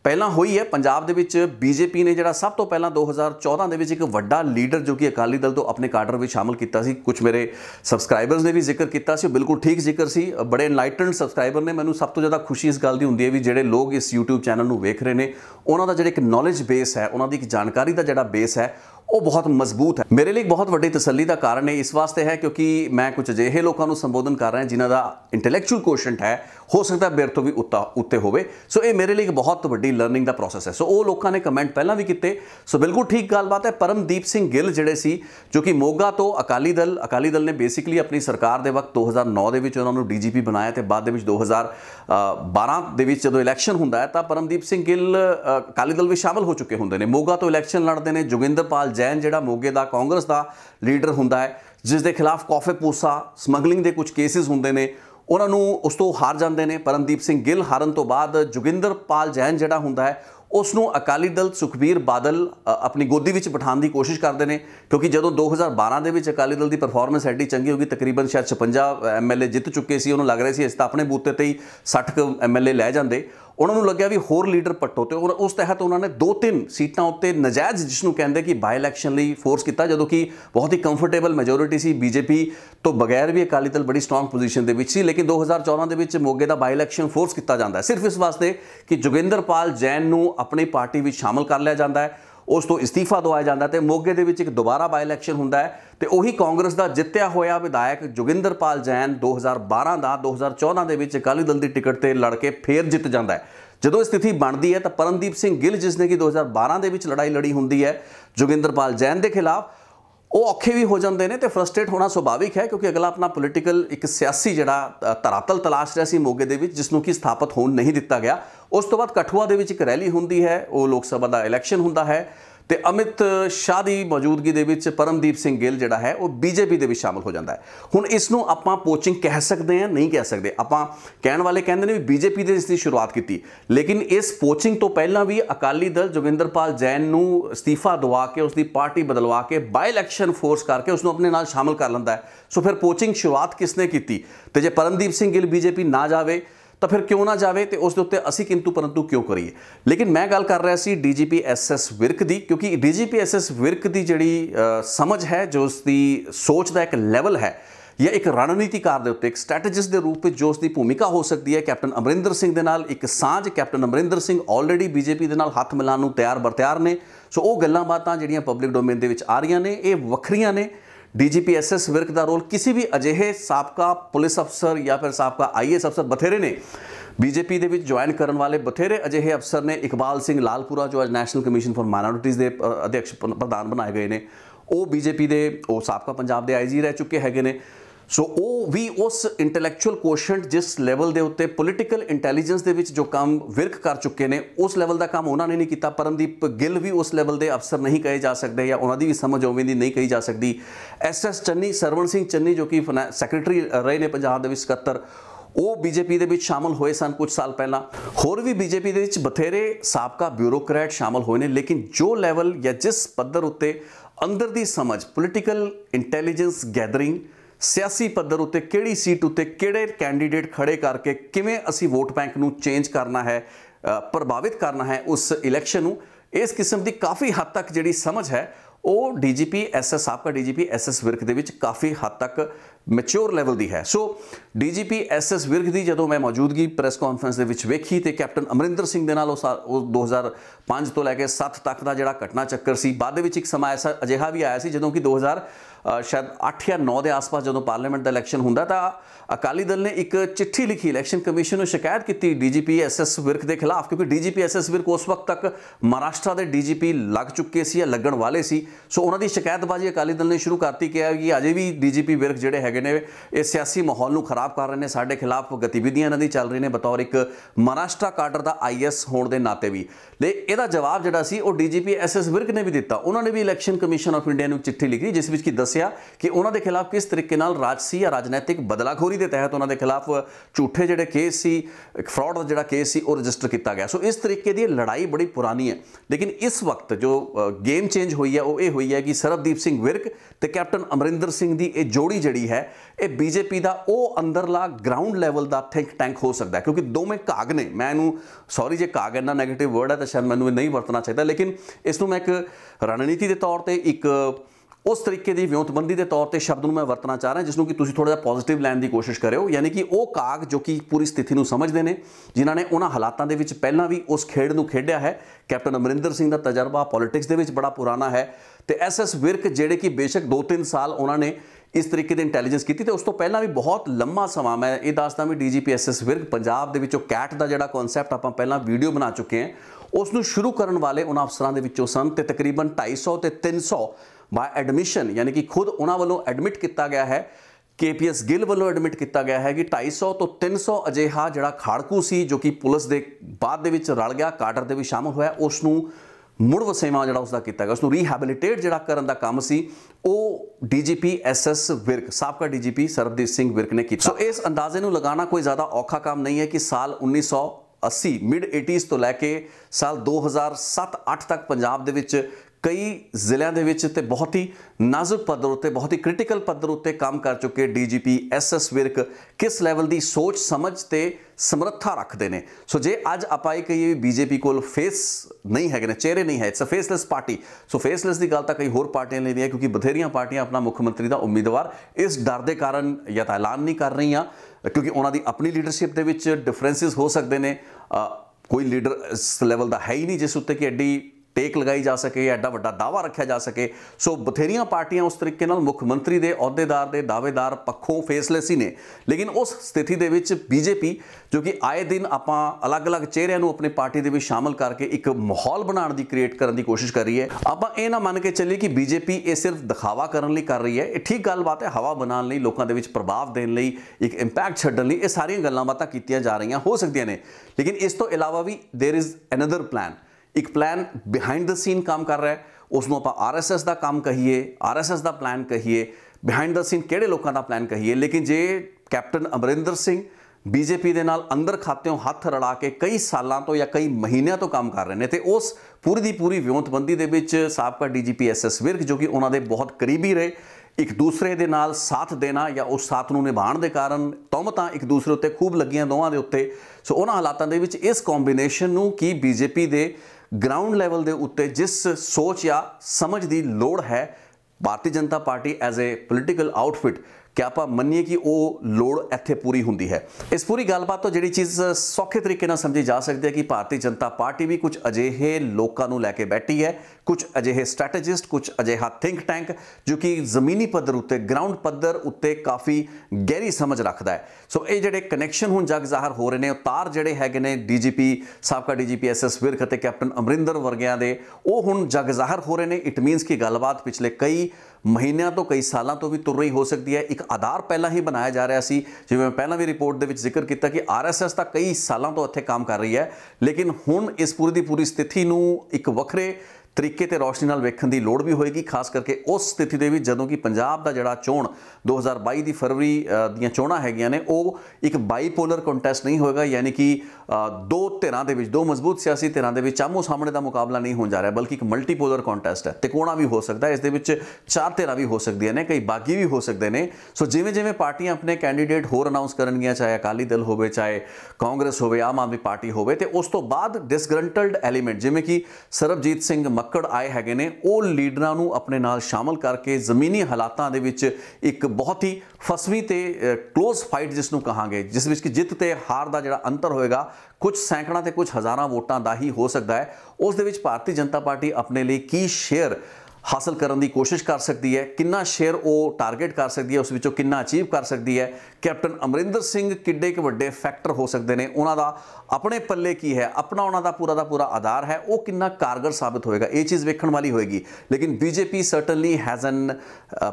ਪਹਿਲਾਂ ਹੋਈ ਹੈ, ਪੰਜਾਬ ਦੇ ਵਿੱਚ ਬੀਜੇਪੀ ਨੇ ਜਿਹੜਾ ਸਭ ਤੋਂ ਪਹਿਲਾਂ 2014 ਦੇ ਵਿੱਚ ਇੱਕ ਵੱਡਾ ਲੀਡਰ ਜੋ ਕਿ ਅਕਾਲੀ ਦਲ ਤੋਂ ਆਪਣੇ ਕਾਡਰ ਵਿੱਚ ਸ਼ਾਮਲ ਕੀਤਾ ਸੀ ਕੁਝ ਮੇਰੇ ਸਬਸਕ੍ਰਾਈਬਰਸ ਨੇ ਵੀ ਜ਼ਿਕਰ ਕੀਤਾ ਸੀ, ਉਹ ਬਿਲਕੁਲ ਠੀਕ ਜ਼ਿਕਰ ਸੀ, ਬੜੇ ਐਨਲਾਈਟਨਡ ਸਬਸਕ੍ਰਾਈਬਰ ਨੇ, ਮੈਨੂੰ ਸਭ ਤੋਂ ਜ਼ਿਆਦਾ ਖੁਸ਼ੀ ਇਸ ਗੱਲ ਦੀ ਹੁੰਦੀ ਹੈ ਵੀ ਜਿਹੜੇ ਲੋਕ ਇਸ YouTube ਚੈਨਲ ਨੂੰ ਵੇਖ ਰਹੇ ਨੇ, ਉਹਨਾਂ ਦਾ ਜਿਹੜਾ ਇੱਕ ਨੌਲੇਜ ਬੇਸ ਹੈ, ਉਹਨਾਂ ਦੀ ਇੱਕ ਜਾਣਕਾਰੀ ਦਾ ਜਿਹੜਾ ਬੇਸ ਹੈ ਉਹ ਬਹੁਤ ਮਜ਼ਬੂਤ ਹੈ। ਮੇਰੇ ਲਈ ਇੱਕ ਬਹੁਤ ਵੱਡੀ ਤਸੱਲੀ ਦਾ ਕਾਰਨ ਹੈ ਇਸ ਵਾਸਤੇ ਹੈ ਕਿਉਂਕਿ ਮੈਂ ਕੁਝ ਅਜਿਹੇ ਲੋਕਾਂ ਨੂੰ ਸੰਬੋਧਨ ਕਰ ਰਿਹਾ ਜਿਨ੍ਹਾਂ ਦਾ ਇੰਟੈਲੈਕਚੁਅਲ ਕੋਸ਼ੈਂਟ ਹੈ, ਹੋ ਸਕਦਾ ਮੇਰੇ ਤੋਂ ਵੀ ਉੱਤਾ ਉੱਤੇ ਹੋਵੇ। ਸੋ ਇਹ ਮੇਰੇ ਲਈ ਇੱਕ ਬਹੁਤ ਵੱਡੀ ਲਰਨਿੰਗ ਦਾ ਪ੍ਰੋਸੈਸ ਹੈ। ਸੋ ਉਹ ਲੋਕਾਂ ਨੇ ਕਮੈਂਟ ਪਹਿਲਾਂ ਵੀ ਕੀਤੇ। ਸੋ ਬਿਲਕੁਲ ਠੀਕ ਗੱਲਬਾਤ ਹੈ। ਪਰਮਦੀਪ ਸਿੰਘ ਗਿੱਲ ਜਿਹੜੇ ਸੀ, ਜੋ ਕਿ ਮੋਗਾ ਤੋਂ ਅਕਾਲੀ ਦਲ ਅਕਾਲੀ ਦਲ ਨੇ ਬੇਸਿਕਲੀ ਆਪਣੀ ਸਰਕਾਰ ਦੇ ਵਕਤ 2009 ਦੇ ਵਿੱਚ ਉਹਨਾਂ ਨੂੰ ਡੀਜੀਪੀ ਬਣਾਇਆ ਤੇ ਬਾਅਦ ਦੇ ਵਿੱਚ 2012 ਦੇ ਵਿੱਚ ਜਦੋਂ ਇਲੈਕਸ਼ਨ ਹੁੰਦਾ ਹੈ ਤਾਂ ਪਰਮਦੀਪ ਸਿੰਘ ਗਿੱਲ ਅਕਾਲੀ ਦਲ ਵਿੱਚ ਸ਼ਾਮਲ ਹੋ ਚੁੱਕੇ ਹੁੰਦੇ ਨੇ। ਮੋਗਾ ਤੋਂ ਇਲੈਕਸ਼ਨ ਲੜਦੇ ਨੇ। ਜੋਗਿੰਦਰਪਾਲ ਜੈਨ ਜਿਹੜਾ ਮੋਗੇ ਦਾ ਕਾਂਗਰਸ ਦਾ ਲੀਡਰ ਹੁੰਦਾ ਹੈ, ਜਿਸ ਦੇ ਖਿਲਾਫ ਕਾਫੇ ਪੂਸਾ, ਸਮਗਲਿੰਗ ਦੇ ਕੁਝ ਕੇਸਿਸ ਹੁੰਦੇ ਨੇ, ਉਹਨਾਂ ਨੂੰ ਉਸ ਤੋਂ ਹਾਰ ਜਾਂਦੇ ਨੇ। ਪਰਮਦੀਪ ਸਿੰਘ ਗਿੱਲ ਹਾਰਨ ਤੋਂ ਬਾਅਦ ਜੋਗਿੰਦਰਪਾਲ ਜੈਨ ਜਿਹੜਾ ਹੁੰਦਾ ਹੈ ਉਸ ਨੂੰ ਅਕਾਲੀ ਦਲ ਸੁਖਬੀਰ ਬਾਦਲ ਆਪਣੀ ਗੋਦੀ ਵਿੱਚ ਬਿਠਾਉਣ ਦੀ ਕੋਸ਼ਿਸ਼ ਕਰਦੇ ਨੇ, ਕਿਉਂਕਿ ਜਦੋਂ 2012 ਦੇ ਵਿੱਚ ਅਕਾਲੀ ਦਲ ਦੀ ਪਰਫਾਰਮੈਂਸ ਐਡੀ ਚੰਗੀ ਹੋ ਗਈ, ਤਕਰੀਬਨ ਸ਼ਾਇਦ 56 ਐਮਐਲਏ ਜਿੱਤ ਚੁੱਕੇ ਸੀ, ਉਹਨੂੰ ਲੱਗ ਰਿਹਾ ਸੀ ਇਸ ਤਾਂ ਆਪਣੇ ਬੂਤੇ ਤੇ ਹੀ 60 ਐਮਐਲਏ ਲੈ ਜਾਂਦੇ। ਉਹਨਾਂ ਨੂੰ ਲੱਗਿਆ ਵੀ ਹੋਰ ਲੀਡਰ ਪੱਟੋ ਤੇ ਉਹ- ਉਸ ਤਹਿਤ ਉਹਨਾਂ ਨੇ ਦੋ ਤਿੰਨ ਸੀਟਾਂ ਉੱਤੇ ਨਜਾਇਜ਼ ਜਿਸ ਨੂੰ ਕਹਿੰਦੇ ਕਿ ਬਾਈ ਇਲੈਕਸ਼ਨ ਲਈ ਫੋਰਸ ਕੀਤਾ, ਜਦੋਂ ਕਿ ਬਹੁਤ ਹੀ ਕੰਫਰਟੇਬਲ ਮੈਜੋਰਿਟੀ ਸੀ ਬੀਜੇਪੀ ਤੋਂ ਬਗੈਰ ਵੀ ਅਕਾਲੀ ਦਲ ਬੜੀ ਸਟਰੋਂਗ ਪੋਜੀਸ਼ਨ ਦੇ ਵਿੱਚ ਸੀ, ਲੇਕਿਨ 2014 ਦੇ ਵਿੱਚ ਮੋਗੇ ਦਾ ਬਾਈ ਇਲੈਕਸ਼ਨ ਫੋਰਸ ਕੀਤਾ ਜਾਂਦਾ ਸਿਰਫ ਇਸ ਵਾਸਤੇ ਕਿ ਜੋਗਿੰਦਰਪਾਲ ਜੈਨ ਨੂੰ ਆਪਣੀ ਪਾਰਟੀ ਵਿੱਚ ਸ਼ਾਮਲ ਕਰ ਲਿਆ ਜਾਂਦਾ ਹੈ। ਉਸ ਤੋਂ ਇਸਤੀਫਾ ਦਵਾਇਆ ਜਾਂਦਾ ਤੇ ਮੋਗੇ ਦੇ ਵਿੱਚ ਇੱਕ ਦੁਬਾਰਾ ਬਾਈ ਇਲੈਕਸ਼ਨ ਹੁੰਦਾ ਹੈ ਤੇ ਉਹੀ ਕਾਂਗਰਸ ਦਾ ਜਿੱਤਿਆ ਹੋਇਆ ਵਿਧਾਇਕ ਜੋਗਿੰਦਰਪਾਲ ਜੈਨ 2012 ਦਾ 2014 ਦੇ ਵਿੱਚ ਅਕਾਲੀ ਦਲ ਦੀ ਟਿਕਟ ਤੇ ਲੜ ਕੇ ਫੇਰ ਜਿੱਤ ਜਾਂਦਾ ਹੈ। ਜਦੋਂ ਇਹ ਸਥਿਤੀ ਬਣਦੀ ਹੈ ਤਾਂ ਪਰਮਦੀਪ ਸਿੰਘ ਗਿੱਲ, ਜਿਸ ਨੇ ਕਿ 2012 ਦੇ ਵਿੱਚ ਲੜਾਈ ਲੜੀ ਹੁੰਦੀ ਹੈ ਜੋਗਿੰਦਰਪਾਲ ਜੈਨ ਦੇ ਖਿਲਾਫ ਉਹ ਔਖੇ ਵੀ ਹੋ ਜਾਂਦੇ ਨੇ ਤੇ ਫਰਸਟ੍ਰੇਟ ਹੋਣਾ ਸੁਭਾਵਿਕ ਹੈ, ਕਿਉਂਕਿ ਅਗਲਾ ਆਪਣਾ ਪੋਲੀਟੀਕਲ ਇੱਕ ਸਿਆਸੀ ਜਿਹੜਾ ਧਰਾਤਲ ਤਲਾਸ਼ ਰਿਹਾ ਸੀ ਮੋਗੇ ਦੇ ਵਿੱਚ ਜਿਸ ਨੂੰ ਕਿ ਸਥਾਪਿਤ ਹੋਣ ਨਹੀਂ ਦਿੱਤਾ ਗਿਆ। ਉਸ ਤੋਂ ਬਾਅਦ ਕਠੂਆ ਦੇ ਵਿੱਚ ਇੱਕ ਰੈਲੀ ਹੁੰਦੀ ਹੈ, ਉਹ ਲੋਕ ਸਭਾ ਦਾ ਇਲੈਕਸ਼ਨ ਹੁੰਦਾ ਹੈ। ਤੇ ਅਮਿਤ ਸ਼ਾਹ ਦੀ ਮੌਜੂਦਗੀ ਦੇ ਵਿੱਚ ਪਰਮਦੀਪ ਸਿੰਘ ਗਿੱਲ ਜਿਹੜਾ ਹੈ, ਉਹ ਬੀਜੇਪੀ ਦੇ ਵਿੱਚ ਸ਼ਾਮਲ ਹੋ ਜਾਂਦਾ ਹੈ। ਹੁਣ ਇਸ ਨੂੰ ਆਪਾਂ ਪੋਚਿੰਗ ਕਹਿ ਸਕਦੇ ਹਾਂ, ਨਹੀਂ ਕਹਿ ਸਕਦੇ। ਆਪਾਂ ਕਹਿਣ ਵਾਲੇ ਕਹਿੰਦੇ ਨੇ ਵੀ ਬੀਜੇਪੀ ਦੇ ਇਸ ਦੀ ਸ਼ੁਰੂਆਤ ਕੀਤੀ। ਲੇਕਿਨ ਇਸ ਪੋਚਿੰਗ ਤੋਂ ਪਹਿਲਾਂ ਵੀ ਅਕਾਲੀ ਦਲ ਜੋਗਿੰਦਰਪਾਲ ਜੈਨ ਨੂੰ ਅਸਤੀਫਾ ਦਵਾ ਕੇ ਉਸ ਦੀ ਪਾਰਟੀ ਬਦਲਵਾ ਕੇ ਬਾਈ ਇਲੈਕਸ਼ਨ ਫੋਰਸ ਕਰਕੇ ਉਸ ਨੂੰ ਆਪਣੇ ਨਾਲ ਸ਼ਾਮਲ ਕਰ ਲੈਂਦਾ ਹੈ। ਸੋ ਫਿਰ ਪੋਚਿੰਗ ਸ਼ੁਰੂਆਤ ਕਿਸਨੇ ਕੀਤੀ? ਤੇ ਜੇ ਪਰਮਦੀਪ ਸਿੰਘ ਗਿੱਲ ਬੀਜੇਪੀ ਨਾ ਜਾਵੇ ਤਾਂ ਫਿਰ ਕਿਉਂ ਨਾ ਜਾਵੇ ਤੇ ਉਸ ਦੇ ਉੱਤੇ ਅਸੀਂ ਕਿੰਤੂ ਪਰੰਤੂ ਕਿਉਂ ਕਰੀਏ? ਲੇਕਿਨ ਮੈਂ ਗੱਲ ਕਰ ਰਿਹਾ ਸੀ ਡੀਜੀਪੀ ਐਸਐਸ ਵਿਰਕ ਦੀ, ਕਿਉਂਕਿ ਡੀਜੀਪੀ ਐਸਐਸ ਵਿਰਕ ਦੀ ਜਿਹੜੀ ਸਮਝ ਹੈ, ਜੋ ਉਸ ਦੀ ਸੋਚ ਦਾ ਇੱਕ ਲੈਵਲ ਹੈ, ਜਾਂ ਇੱਕ ਰਣਨੀਤੀਕਾਰ ਦੇ ਉੱਤੇ, ਇੱਕ ਸਟ੍ਰੈਟੇਜਿਸਟ ਦੇ ਰੂਪ ਵਿੱਚ ਜੋ ਉਸ ਦੀ ਭੂਮਿਕਾ ਹੋ ਸਕਦੀ ਹੈ, ਕੈਪਟਨ ਅਮਰਿੰਦਰ ਸਿੰਘ ਦੇ ਨਾਲ, ਇੱਕ ਸਾਂਝ captain Amarinder Singh already BJP ਦੇ ਨਾਲ ਹੱਥ ਮਿਲਾਉਣ ਨੂੰ ਤਿਆਰ ਬਰਤਿਆਰ ਨੇ। ਸੋ ਉਹ ਗੱਲਾਂ ਬਾਤਾਂ ਜਿਹੜੀਆਂ ਪਬਲਿਕ ਡੋਮੇਨ ਦੇ ਵਿੱਚ ਆ ਰਹੀਆਂ ਨੇ, ਇਹ ਵੱਖਰੀਆਂ ਨੇ। ਡੀਜੀਪੀ ਐਸਐਸ ਵਿਰਕ ਦਾ ਰੋਲ ਕਿਸੇ ਵੀ ਅਜਿਹੇ ਸਾਬਕਾ ਪੁਲਿਸ ਅਫਸਰ ਜਾਂ ਫਿਰ ਸਾਬਕਾ ਆਈਐਸ ਅਫਸਰ ਬਥੇਰੇ ਨੇ। ਬੀਜੇਪੀ ਦੇ ਵਿੱਚ ਜੁਆਇਨ ਕਰਨ ਵਾਲੇ ਬਥੇਰੇ ਅਜਿਹੇ ਅਫਸਰ ਨੇ। ਇਕਬਾਲ ਸਿੰਘ ਲਾਲਪੁਰਾ ਜੋ ਅੱਜ ਨੈਸ਼ਨਲ ਕਮਿਸ਼ਨ ਫॉर ਮਾਈਨੋਰਿਟੀਜ਼ ਦੇ ਅ, ਅਧਿਕਸ਼ ਪ- ਪ੍ਰਧਾਨ ਬਣਾਏ ਗਏ ਨੇ। ਉਹ ਬੀਜੇਪੀ ਦੇ ਉਹ ਸਾਬਕਾ ਪੰਜਾਬ ਦੇ ਆਈਜੀ ਰਹਿ ਚੁੱਕੇ ਹੈਗੇ ਨੇ। ਸੋ ਉਹ ਵੀ ਉਸ ਇੰਟੈਲੈਕਚੁਅਲ ਕੋਸ਼ੈਂਟ ਜਿਸ ਲੈਵਲ ਦੇ ਉੱਤੇ ਪੋਲੀਟੀਕਲ ਇੰਟੈਲੀਜੈਂਸ ਦੇ ਵਿੱਚ ਜੋ ਕੰਮ ਵਿਰਕ ਕਰ ਚੁੱਕੇ ਨੇ, ਉਸ ਲੈਵਲ ਦਾ ਕੰਮ ਉਹਨਾਂ ਨੇ ਨਹੀਂ ਕੀਤਾ। ਪਰਮਦੀਪ ਗਿੱਲ ਵੀ ਉਸ ਲੈਵਲ ਦੇ ਅਫਸਰ ਨਹੀਂ ਕਹੇ ਜਾ ਸਕਦੇ ਜਾਂ ਉਹਨਾਂ ਦੀ ਵੀ ਸਮਝ ਉਵੇਂ ਦੀ ਨਹੀਂ ਕਹੀ ਜਾ ਸਕਦੀ। ਐਸਐਸ ਚੰਨੀ, ਸਰਵਣ ਸਿੰਘ ਚੰਨੀ ਜੋ ਕਿ ਸੈਕਟਰੀ ਰਹੇ ਨੇ ਪੰਜਾਬ ਦੇ ਵਿੱਚ ਸਕੱਤਰ, ਉਹ ਬੀਜੇਪੀ ਦੇ ਵਿੱਚ ਸ਼ਾਮਲ ਹੋਏ ਸਨ ਕੁਝ ਸਾਲ ਪਹਿਲਾਂ। ਹੋਰ ਵੀ ਬੀਜੇਪੀ ਦੇ ਵਿੱਚ ਬਥੇਰੇ ਸਾਬਕਾ ਬਿਊਰੋਕਰੈਟ ਸ਼ਾਮਲ ਹੋਏ ਨੇ, ਲੇਕਿਨ ਜੋ ਲੈਵਲ ਜਾਂ ਜਿਸ ਪੱਧਰ ਉੱਤੇ ਅੰਦਰ ਦੀ ਸਮਝ ਪੋਲੀਟੀਕਲ ਇੰਟੈਲੀਜੈਂਸ ਗੈਦਰਿੰਗ ਸਿਆਸੀ ਪੱਧਰ ਉੱਤੇ ਕਿਹੜੀ ਸੀਟ ਉੱਤੇ ਕਿਹੜੇ ਕੈਂਡੀਡੇਟ ਖੜੇ ਕਰਕੇ ਕਿਵੇਂ ਅਸੀਂ ਵੋਟ ਬੈਂਕ ਨੂੰ ਚੇਂਜ ਕਰਨਾ ਹੈ ਪ੍ਰਭਾਵਿਤ ਕਰਨਾ ਹੈ ਉਸ ਇਲੈਕਸ਼ਨ ਨੂੰ ਇਸ ਕਿਸਮ ਦੀ ਕਾਫੀ ਹੱਦ ਤੱਕ ਜਿਹੜੀ ਸਮਝ ਹੈ ਉਹ ਡੀਜੀਪੀ ਐਸਐਸ ਸਾਬਕਾ ਡੀਜੀਪੀ ਐਸਐਸ ਵਿਰਕ ਦੇ ਵਿੱਚ ਕਾਫੀ ਹੱਦ ਤੱਕ ਮੈਚੁਰ ਲੈਵਲ ਦੀ ਹੈ। ਸੋ ਡੀਜੀਪੀ ਐਸਐਸ ਵਿਰਕ ਦੀ ਜਦੋਂ ਮੈਂ ਮੌਜੂਦਗੀ ਪ੍ਰੈਸ ਕਾਨਫਰੰਸ ਦੇ ਵਿੱਚ ਵੇਖੀ ਤੇ ਕੈਪਟਨ ਅਮਰਿੰਦਰ ਸਿੰਘ ਦੇ ਨਾਲ ਉਹ ਸਾ- ਉਹ 2005 ਤੋਂ ਲੈ ਕੇ 7 ਤੱਕ ਦਾ ਜਿਹੜਾ ਘਟਨਾ ਚੱਕਰ ਸੀ ਬਾਅਦ ਦੇ ਵਿੱਚ ਇੱਕ ਸਮਾਂ ਐਸਾ ਅਜਿਹਾ ਵੀ ਆਇਆ ਸੀ ਜਦੋਂ ਕਿ 2000 ਅ, ਸ਼ਾਇਦ 8 ਜਾਂ 9 ਦੇ ਆਸ-ਪਾਸ ਜਦੋਂ ਪਾਰਲੀਮੈਂਟ ਦਾ ਇਲੈਕਸ਼ਨ ਹੁੰਦਾ ਤਾਂ ਅਕਾਲੀ ਦਲ ਨੇ ਇੱਕ ਚਿੱਠੀ ਲਿਖੀ, ਇਲੈਕਸ਼ਨ ਕਮਿਸ਼ਨ ਨੂੰ ਸ਼ਿਕਾਇਤ ਕੀਤੀ ਡੀਜੀਪੀ ਐਸਐਸ ਵਿਰਕ ਦੇ ਖਿਲਾਫ, ਕਿਉਂਕਿ ਡੀਜੀਪੀ ਐਸਐਸ ਵਿਰਕ ਉਸ ਵਕਤ ਤੱਕ ਮਹਾਰਾਸ਼ਟਰ ਦੇ ਡੀਜੀਪੀ ਲੱਗ ਚੁੱਕੇ ਸੀ ਜਾਂ ਲੱਗਣ ਵਾਲੇ ਸੀ। ਸੋ ਉਹਨਾਂ ਦੀ ਸ਼ਿਕਾਇਤਬਾਜ਼ੀ ਅਕਾਲੀ ਦਲ ਨੇ ਸ਼ੁਰੂ ਕਰਤੀ, ਕਿਹਾ ਕਿ ਅਜੇ ਵੀ ਡੀਜੀਪੀ ਵਿਰਕ ਜਿਹੜੇ ਹੈਗੇ ਨੇ, ਇਹ ਸਿਆਸੀ ਮਾਹੌਲ ਨੂੰ ਖਰਾਬ ਕਰ ਰਹੇ ਨੇ, ਸਾਡੇ ਖਿਲਾਫ ਗਤੀਵਿਧੀਆਂ ਇਹਨਾਂ ਦੀ ਚੱਲ ਰਹੀ ਨੇ, ਬਤੌਰ ਇੱਕ ਮਹਾਰਾਸ਼ਟਰ ਕਾਡਰ ਦਾ ਆਈਐਸ ਹੋਣ ਦੇ ਨਾਤੇ ਵੀ। ਲੈ, ਇਹਦਾ ਜਵਾਬ ਜਿਹੜਾ ਸੀ, ਉਹ ਡੀਜੀਪੀ ਐਸਐਸ ਵਿਰਕ ਨੇ ਵੀ ਦਿੱਤਾ। ਉਹਨਾਂ ਨੇ ਵੀ ਇਲੈਕਸ਼ਨ ਕਮਿਸ਼ਨ ਆਫ ਇੰਡੀਆ ਨੂੰ ਚਿੱਠੀ ਲਿਖੀ, ਜਿਸ ਵਿੱਚ ਕੀ ਦੱਸਿਆ ਕਿ ਉਹਨਾਂ ਦੇ ਖਿਲਾਫ ਕਿਸ ਤਰੀਕੇ ਨਾਲ ਰਾਜਸੀ ਜਾਂ ਰਾਜਨੀਤਿਕ ਬਦਲਾਖੋਰੀ ਦੇ ਤਹਿਤ ਉਹਨਾਂ ਦੇ ਖਿਲਾਫ ਝੂਠੇ ਜਿਹੜੇ ਕੇਸ ਸੀ, ਇੱਕ ਫਰਾਡ ਦਾ ਜਿਹੜਾ ਕੇਸ ਸੀ, ਉਹ ਰਜਿਸਟਰ ਕੀਤਾ ਗਿਆ। ਸੋ ਇਸ ਤਰੀਕੇ ਦੀ ਇਹ ਲੜਾਈ ਬੜੀ ਪੁਰਾਣੀ ਹੈ। ਲੇਕਿਨ ਇਸ ਵਕਤ ਜੋ ਗੇਮ ਚੇਂਜ ਹੋਈ ਹੈ, ਉਹ ਇਹ ਹੋਈ ਹੈ ਕਿ ਸਰਬਦੀਪ ਸਿੰਘ ਵਿਰਕ ਤੇ ਕੈਪਟਨ ਅਮਰਿੰਦਰ ਸਿੰਘ ਦੀ ਇਹ ਜੋੜੀ ਜਿਹੜੀ ਹੈ, ਇਹ ਬੀਜੇਪੀ ਦਾ ਉਹ ਅੰਦਰਲਾ ਗਰਾਊਂਡ ਲੈਵਲ ਦਾ ਥਿੰਕ ਟੈਂਕ ਹੋ ਸਕਦਾ ਕਿਉਂਕਿ ਦੋਵੇਂ ਕਾਗ ਨੇ। ਮੈਂ ਇਹਨੂੰ ਸੌਰੀ ਜੇ ਕਾਗ ਇੰਨਾ 네ਗੇਟਿਵ ਵਰਡ ਹੈ, ਤਾਂ ਸ਼ਾਇਦ ਮੈਨੂੰ ਇਹ ਨਹੀਂ ਵਰਤਣਾ ਚਾਹੀਦਾ। ਲੇਕਿਨ ਇਸ ਨੂੰ ਮੈਂ ਇੱਕ ਰਣਨੀਤੀ ਦੇ ਤੌਰ ਤੇ ਇੱਕ ਉਸ ਤਰੀਕੇ ਦੀ ਵਿਉਂਤਬੰਦੀ ਦੇ ਤੌਰ ਤੇ ਸ਼ਬਦ ਨੂੰ ਮੈਂ ਵਰਤਣਾ ਚਾਹ ਰਿਹਾ ਜਿਸ ਨੂੰ ਕਿ ਤੁਸੀਂ ਥੋੜਾ ਜਿਹਾ ਪੋਜ਼ਿਟਿਵ ਲੈਣ ਦੀ ਕੋਸ਼ਿਸ਼ ਕਰਿਓ, ਯਾਨੀ ਕਿ ਉਹ ਕਾਗ ਜੋ ਕਿ ਪੂਰੀ ਸਥਿਤੀ ਨੂੰ ਸਮਝਦੇ ਨੇ, ਜਿਨ੍ਹਾਂ ਨੇ ਉਹਨਾਂ ਹਾਲਾਤਾਂ ਦੇ ਵਿੱਚ ਪਹਿਲਾਂ ਵੀ ਉਸ ਖੇਡ ਨੂੰ ਖੇਡਿਆ ਹੈ। ਕੈਪਟਨ ਅਮਰਿੰਦਰ ਸਿੰਘ ਦਾ ਤਜਰਬਾ ਪੋਲਿਟਿਕਸ ਦੇ ਵਿੱਚ ਬੜਾ ਪੁਰਾਣਾ ਹੈ ਤੇ ਐਸਐਸ ਵਿਰਕ ਜਿਹੜੇ ਕਿ ਬੇਸ਼ੱਕ 2-3 ਸਾਲ ਉਹਨਾਂ ਨੇ ਇਸ ਤਰੀਕੇ ਦੀ ਇੰਟੈਲੀਜੈਂਸ ਕੀਤੀ ਤੇ ਉਸ ਤੋਂ ਪਹਿਲਾਂ ਵੀ ਬਹੁਤ ਲੰਮਾ ਸਮਾਂ, ਮੈਂ ਇਹ ਦੱਸਦਾ ਵੀ ਡੀਜੀਪੀ ਐਸਐਸ ਵਿਰਕ ਪੰਜਾਬ ਦੇ ਵਿੱਚੋਂ ਕੈਟ ਦਾ ਜਿਹੜਾ ਕਨਸੈਪਟ ਆਪਾਂ ਪਹਿਲਾਂ ਵੀਡੀਓ ਬਣਾ ਚੁੱਕੇ ਹਾਂ, ਉਸ ਨੂੰ ਸ਼ੁਰੂ ਕਰਨ ਵਾਲੇ ਉਹਨਾਂ ਅਫਸਰਾਂ ਦੇ ਵਿੱਚੋਂ ਸਨ ਤੇ ਤਕਰੀਬਨ 250 ਤੇ 300 ਬਾਈ ਐਡਮਿਸ਼ਨ ਯਾਨੀ ਕਿ ਖੁਦ ਉਹਨਾਂ ਵੱਲੋਂ ਐਡਮਿਟ ਕੀਤਾ ਗਿਆ ਹੈ। ਕੇਪੀਐਸ ਗਿੱਲ ਵੱਲੋਂ ਐਡਮਿਟ ਕੀਤਾ ਗਿਆ ਹੈ ਕਿ 250 ਤੋਂ 300 ਅਜਿਹਾ ਜਿਹੜਾ ਖਾੜਕੂ ਸੀ, ਜੋ ਕਿ ਪੁਲਿਸ ਦੇ ਬਾਅਦ ਦੇ ਵਿੱਚ ਰਲ ਗਿਆ ਕਾਡਰ ਦੇ ਵਿੱਚ ਸ਼ਾਮਲ ਹੋਇਆ, ਉਸ ਨੂੰ ਮੁੜ ਵਸੇਵਾ ਜਿਹੜਾ ਉਸ ਦਾ ਕੀਤਾ ਗਿਆ। ਉਸ ਨੂੰ ਰੀਹੈਬਿਲਿਟੇਟ ਜਿਹੜਾ ਕਰਨ ਦਾ ਕੰਮ ਸੀ, ਉਹ ਡੀਜੀਪੀ ਐਸਐਸ ਵਿਰਕ ਸਾਬਕਾ ਡੀਜੀਪੀ ਸਰਬਦੀਪ ਸਿੰਘ ਵਿਰਕ ਨੇ ਕੀਤਾ। ਸੋ ਇਸ ਅੰਦਾਜ਼ੇ ਨੂੰ ਲਗਾਉਣਾ ਕੋਈ ਜ਼ਿਆਦਾ ਔਖਾ ਕੰਮ ਨਹੀਂ ਹੈ ਕਿ ਸਾਲ 1980 ਮਿਡ 80s ਤੋਂ ਲੈ ਕੇ ਸਾਲ 2007-8 ਤੱਕ ਪੰਜਾਬ ਦੇ ਵਿੱਚ ਕਈ ਜ਼ਿਲ੍ਹਿਆਂ ਦੇ ਵਿੱਚ ਤੇ ਬਹੁਤ ਹੀ ਨਾਜ਼ੁਕ ਪੱਧਰ ਉੱਤੇ, ਬਹੁਤ ਹੀ ਕ੍ਰਿਟੀਕਲ ਪੱਧਰ ਉੱਤੇ ਕੰਮ ਕਰ ਚੁੱਕੇ ਡੀਜੀਪੀ ਐਸਐਸ ਵਿਰਕ ਕਿਸ ਲੈਵਲ ਦੀ ਸੋਚ, ਸਮਝ ਤੇ ਸਮਰੱਥਾ ਰੱਖਦੇ ਨੇ। ਸੋ ਜੇ ਅੱਜ ਆਪਾਂ ਇਹ ਕਹੀਏ ਵੀ ਬੀਜੇਪੀ ਕੋਲ ਫੇਸ ਨਹੀਂ ਹੈਗੇ ਨੇ, ਚਿਹਰੇ ਨਹੀਂ ਹੈ it's a faceless party so faceless ਦੀ ਗੱਲ ਤਾਂ ਕਈ ਹੋਰ ਪਾਰਟੀਆਂ ਲਈ ਵੀ ਹੈ, ਕਿਉਂਕਿ ਬਥੇਰੀਆਂ ਪਾਰਟੀਆਂ ਆਪਣਾ ਮੁੱਖ ਮੰਤਰੀ ਦਾ ਉਮੀਦਵਾਰ ਇਸ ਡਰ ਦੇ ਕਾਰਨ ਜਾਂ ਤਾਂ ਐਲਾਨ ਨਹੀਂ ਕਰ ਰਹੀਆਂ, ਕਿਉਂਕਿ ਉਹਨਾਂ ਦੀ ਆਪਣੀ ਲੀਡਰਸ਼ਿਪ ਦੇ ਵਿੱਚ ਡਿਫਰੈਂਸਿਸ ਹੋ ਸਕਦੇ ਨੇ। ਕੋਈ ਲੀਡਰ ਇਸ ਲੈਵਲ ਦਾ ਹੈ ਹੀ ਨਹੀਂ ਜਿਸ ਉੱਤੇ ਕਿ ਐਡੀ ਟੇਕ ਲਗਾਈ ਜਾ ਸਕੇ ਐਡਾ ਵੱਡਾ ਦਾਵਾ ਰੱਖਿਆ ਜਾ ਸਕੇ ਸੋ ਬਥੇਰੀਆਂ ਪਾਰਟੀਆਂ ਉਸ ਤਰੀਕੇ ਨਾਲ ਮੁੱਖ ਮੰਤਰੀ ਦੇ ਅਹੁਦੇਦਾਰ ਦੇ ਦਾਅਵੇਦਾਰ ਪੱਖੋਂ ਫੇਸਲੈਸ ਹੀ ਨੇ ਲੇਕਿਨ ਉਸ ਸਥਿਤੀ ਦੇ ਵਿੱਚ ਬੀਜੇਪੀ ਜੋ ਕਿ ਆਏ ਦਿਨ ਆਪਾਂ ਅਲੱਗ-ਅਲੱਗ ਚਿਹਰਿਆਂ ਨੂੰ ਆਪਣੀ ਪਾਰਟੀ ਦੇ ਵਿੱਚ ਸ਼ਾਮਲ ਕਰਕੇ ਇੱਕ ਮਾਹੌਲ ਬਣਾਉਣ ਦੀ ਕ੍ਰੀਏਟ ਕਰਨ ਦੀ ਕੋਸ਼ਿਸ਼ ਕਰ ਰਹੀ ਹੈ ਆਪਾਂ ਇਹ ਨਾ ਮੰਨ ਕੇ ਚੱਲੀਏ ਕਿ ਬੀਜੇਪੀ ਇਹ ਸਿਰਫ ਦਿਖਾਵਾ ਕਰਨ ਲਈ ਕਰ ਰਹੀ ਹੈ ਇਹ ਠੀਕ ਗੱਲਬਾਤ ਹੈ ਹਵਾ ਬਣਾਉਣ ਲਈ ਲੋਕਾਂ ਦੇ ਵਿੱਚ ਪ੍ਰਭਾਵ ਦੇਣ ਲਈ ਇੱਕ ਇੰਪੈਕਟ ਛੱਡਣ ਲਈ ਇਹ ਸਾਰੀਆਂ ਗੱਲਾਂ ਬਾਤਾਂ ਕੀਤੀਆਂ ਜਾ ਰਹੀਆਂ ਹੋ ਸਕਦੀਆਂ ਨੇ ਲੇਕਿਨ ਇਸ ਤੋਂ ਇਲਾਵਾ ਵੀ देयर इज ਅਨਦਰ ਪਲਾਨ ਇੱਕ ਪਲਾਨ ਬਿਹਾਈਂਡ ਦਾ ਸੀਨ ਕੰਮ ਕਰ ਰਿਹਾ ਹੈ। ਉਸ ਨੂੰ ਆਪਾਂ ਆਰਐਸਐਸ ਦਾ ਕੰਮ ਕਹੀਏ ਆਰਐਸਐਸ ਦਾ ਪਲਾਨ ਕਹੀਏ ਬਿਹਾਈਂਡ ਦਾ ਸੀਨ ਕਿਹੜੇ ਲੋਕਾਂ ਦਾ ਪਲਾਨ ਕਹੀਏ? ਲੇਕਿਨ ਜੇ ਕੈਪਟਨ ਅਮਰਿੰਦਰ ਸਿੰਘ ਬੀਜੇਪੀ ਦੇ ਨਾਲ ਅੰਦਰ ਖਾਤਿਓਂ ਹੱਥ ਰਲਾ ਕੇ ਕਈ ਸਾਲਾਂ ਤੋਂ ਜਾਂ ਕਈ ਮਹੀਨਿਆਂ ਤੋਂ ਕੰਮ ਕਰ ਰਹੇ ਨੇ ਤੇ ਉਸ ਪੂਰੀ ਦੀ ਪੂਰੀ ਵਿਉਂਤਬੰਦੀ ਦੇ ਵਿੱਚ ਸਾਬਕਾ ਡੀਜੀਪੀ ਐਸਐਸ ਵਿਰਕ, ਜੋ ਕਿ ਉਹਨਾਂ ਦੇ ਬਹੁਤ ਕਰੀਬੀ ਰਹੇ, ਇੱਕ ਦੂਸਰੇ ਦੇ ਨਾਲ ਸਾਥ ਦੇਣਾ ਜਾਂ ਉਸ ਸਾਥ ਨੂੰ ਨਿਭਾਉਣ ਦੇ ਕਾਰਨ ਤੌਮਤਾਂ ਇੱਕ ਦੂਸਰੇ ਉੱਤੇ ਖੂਬ ਲੱਗੀਆਂ ਦੋਵਾਂ ਦੇ ਉੱਤੇ। ਸੋ ਉਹਨਾਂ ਹਾਲਾਤਾਂ ਦੇ ਵਿੱਚ ਇਸ ਕੰਬੀਨੇਸ਼ਨ ਨੂੰ ਕੀ ਬੀਜੇਪੀ ਦੇ ਗਰਾਊਂਡ ਲੈਵਲ ਦੇ ਉੱਤੇ ਜਿਸ ਸੋਚ ਜਾਂ ਸਮਝ ਦੀ ਲੋੜ ਹੈ, Bharatiya Janata Party as a political outfit ਕਿ ਆਪਾਂ ਮੰਨੀਏ ਕਿ ਉਹ ਲੋੜ ਇੱਥੇ ਪੂਰੀ ਹੁੰਦੀ ਹੈ। ਇਸ ਪੂਰੀ ਗੱਲਬਾਤ ਤੋਂ ਜਿਹੜੀ ਚੀਜ਼ ਸੌਖੇ ਤਰੀਕੇ ਨਾਲ ਸਮਝੀ ਜਾ ਸਕਦੀ ਹੈ ਕਿ ਭਾਰਤੀ ਜਨਤਾ ਪਾਰਟੀ ਵੀ ਕੁਝ ਅਜਿਹੇ ਲੋਕਾਂ ਨੂੰ ਲੈ ਕੇ ਬੈਠੀ ਹੈ, ਕੁਝ ਅਜਿਹੇ ਸਟ੍ਰੈਟੇਜਿਸਟ, ਕੁਝ ਅਜਿਹਾ ਥਿੰਕ ਟੈਂਕ ਜੋ ਕਿ ਜ਼ਮੀਨੀ ਪੱਧਰ ਉੱਤੇ ਗਰਾਊਂਡ ਪੱਧਰ ਉੱਤੇ ਕਾਫੀ ਗਹਿਰੀ ਸਮਝ ਰੱਖਦਾ ਹੈ। ਸੋ ਇਹ ਜਿਹੜੇ ਕਨੈਕਸ਼ਨ ਹੁਣ ਜਗ ਜ਼ਾਹਰ ਹੋ ਰਹੇ ਨੇ, ਉਹ ਤਾਰ ਜਿਹੜੇ ਹੈਗੇ ਨੇ ਡੀਜੀਪੀ ਸਾਬਕਾ ਡੀਜੀਪੀ ਐਸਐਸ ਵਿਰਕ ਅਤੇ ਕੈਪਟਨ ਅਮਰਿੰਦਰ ਵਰਗਿਆਂ ਦੇ, ਉਹ ਹੁਣ ਜਗ ਜ਼ਾਹਰ ਹੋ ਰਹੇ ਨੇ। ਇਟ ਮੀਨਸ ਕਿ ਗੱਲਬਾਤ ਪਿਛਲੇ ਕਈ ਮਹੀਨਿਆਂ ਤੋਂ ਕਈ ਸਾਲਾਂ ਤੋਂ ਵੀ ਤੁਰ ਰਹੀ ਹੋ ਸਕਦੀ ਹੈ। ਇੱਕ ਆਧਾਰ ਪਹਿਲਾਂ ਹੀ ਬਣਾਇਆ ਜਾ ਰਿਹਾ ਸੀ, ਜਿਵੇਂ ਮੈਂ ਪਹਿਲਾਂ ਵੀ ਰਿਪੋਰਟ ਦੇ ਵਿੱਚ ਜ਼ਿਕਰ ਕੀਤਾ ਕਿ ਆਰਐਸਐਸ ਤਾਂ ਕਈ ਸਾਲਾਂ ਤੋਂ ਇੱਥੇ ਕੰਮ ਕਰ ਰਹੀ ਹੈ। ਲੇਕਿਨ ਹੁਣ ਇਸ ਪੂਰੀ ਦੀ ਪੂਰੀ ਸਥਿਤੀ ਨੂੰ ਇੱਕ ਵੱਖਰੇ ਤਰੀਕੇ ਤੇ ਰੌਸ਼ਨੀ ਨਾਲ ਵੇਖਣ ਦੀ ਲੋੜ ਵੀ ਹੋਏਗੀ, ਖਾਸ ਕਰਕੇ ਉਸ ਸਥਿਤੀ ਦੇ ਵਿੱਚ ਜਦੋਂ ਕਿ ਪੰਜਾਬ ਦਾ ਜਿਹੜਾ ਚੋਣ 2022 ਦੀ ਫਰਵਰੀ ਦੀਆਂ ਚੋਣਾਂ ਹੈਗੀਆਂ ਨੇ, ਉਹ ਇੱਕ ਬਾਈਪੋਲਰ ਕੰਟੈਸਟ ਨਹੀਂ ਹੋਏਗਾ, ਯਾਨੀ ਕਿ ਦੋ ਧਿਰਾਂ ਦੇ ਵਿੱਚ, ਦੋ ਮਜ਼ਬੂਤ ਸਿਆਸੀ ਧਿਰਾਂ ਦੇ ਵਿੱਚ ਆਮੋ ਸਾਹਮਣੇ ਦਾ ਮੁਕਾਬਲਾ ਨਹੀਂ ਹੋਣ ਜਾ ਰਿਹਾ, ਬਲਕਿ ਇੱਕ ਮਲਟੀਪੋਲਰ ਕੰਟੈਸਟ ਹੈ। ਤਿਕੋਣਾ ਵੀ ਹੋ ਸਕਦਾ ਹੈ, ਇਸ ਦੇ ਵਿੱਚ ਚਾਰ ਧਿਰਾਂ ਵੀ ਹੋ ਸਕਦੀਆਂ ਨੇ, ਕਈ ਬਾਗੀ ਵੀ ਹੋ ਸਕਦੇ ਨੇ। ਸੋ ਜਿਵੇਂ ਜਿਵੇਂ ਪਾਰਟੀਆਂ ਆਪਣੇ ਕੈਂਡੀਡੇਟ ਹੋਰ ਅਨਾਉਂਸ ਕਰਨਗੀਆਂ, ਚਾਹੇ ਅਕਾਲੀ ਦਲ ਹੋਵੇ, ਚਾਹੇ ਕਾਂਗਰਸ ਹੋਵੇ, ਆਮ ਆਦਮੀ ਪਾਰਟੀ ਹੋਵੇ, ਤੇ ਉਸ ਤੋਂ ਬਾਅਦ ਡਿਸਗਰੰਟਲਡ ਐਲੀਮੈਂਟ ਜਿਵੇਂ ਕਿ ਸਰਬਜੀਤ ਸਿੰਘ ਮੱਕੜ ਆਏ ਹੈਗੇ ਨੇ, ਉਹ ਲੀਡਰਾਂ ਨੂੰ ਆਪਣੇ ਨਾਲ ਸ਼ਾਮਲ ਕਰਕੇ ਜ਼ਮੀਨੀ ਹਾਲਾਤਾਂ ਦੇ ਵਿੱਚ ਇੱਕ ਬਹੁਤ ਹੀ ਫਸਵੀਂ ਤੇ ক্লোਜ਼ ਫਾਈਟ ਜਿਸ ਨੂੰ ਕਹਾਂਗੇ, ਜਿਸ ਵਿੱਚ ਕਿ ਜਿੱਤ ਤੇ ਹਾਰ ਦਾ ਜਿਹੜਾ ਅੰਤਰ ਹੋਏਗਾ, ਕੁਝ ਸੈਂਕੜਾ ਤੇ ਕੁਝ ਹਜ਼ਾਰਾਂ ਵੋਟਾਂ ਦਾ ਹੀ ਹੋ ਸਕਦਾ ਹੈ। ਉਸ ਦੇ ਵਿੱਚ ਭਾਰਤੀ ਜਨਤਾ ਪਾਰਟੀ ਆਪਣੇ ਲਈ ਕੀ ਸ਼ੇਅਰ ਹਾਸਲ ਕਰਨ ਦੀ ਕੋਸ਼ਿਸ਼ ਕਰ ਸਕਦੀ ਹੈ, ਕਿੰਨਾ ਸ਼ੇਅਰ ਉਹ ਟਾਰਗੇਟ ਕਰ ਸਕਦੀ ਹੈ, ਉਸ ਵਿੱਚੋਂ ਕਿੰਨਾ ਅਚੀਵ ਕਰ ਸਕਦੀ ਹੈ, ਕੈਪਟਨ ਅਮਰਿੰਦਰ ਸਿੰਘ ਕਿੱਡੇ ਕੁ ਵੱਡੇ ਫੈਕਟਰ ਹੋ ਸਕਦੇ ਨੇ, ਉਹਨਾਂ ਦਾ ਆਪਣੇ ਪੱਲੇ ਕੀ ਹੈ, ਆਪਣਾ ਉਹਨਾਂ ਦਾ ਪੂਰਾ ਦਾ ਪੂਰਾ ਆਧਾਰ ਹੈ, ਉਹ ਕਿੰਨਾ ਕਾਰਗਰ ਸਾਬਤ ਹੋਏਗਾ, ਇਹ ਚੀਜ਼ ਵੇਖਣ ਵਾਲੀ ਹੋਏਗੀ, ਲੇਕਿਨ BJP certainly has an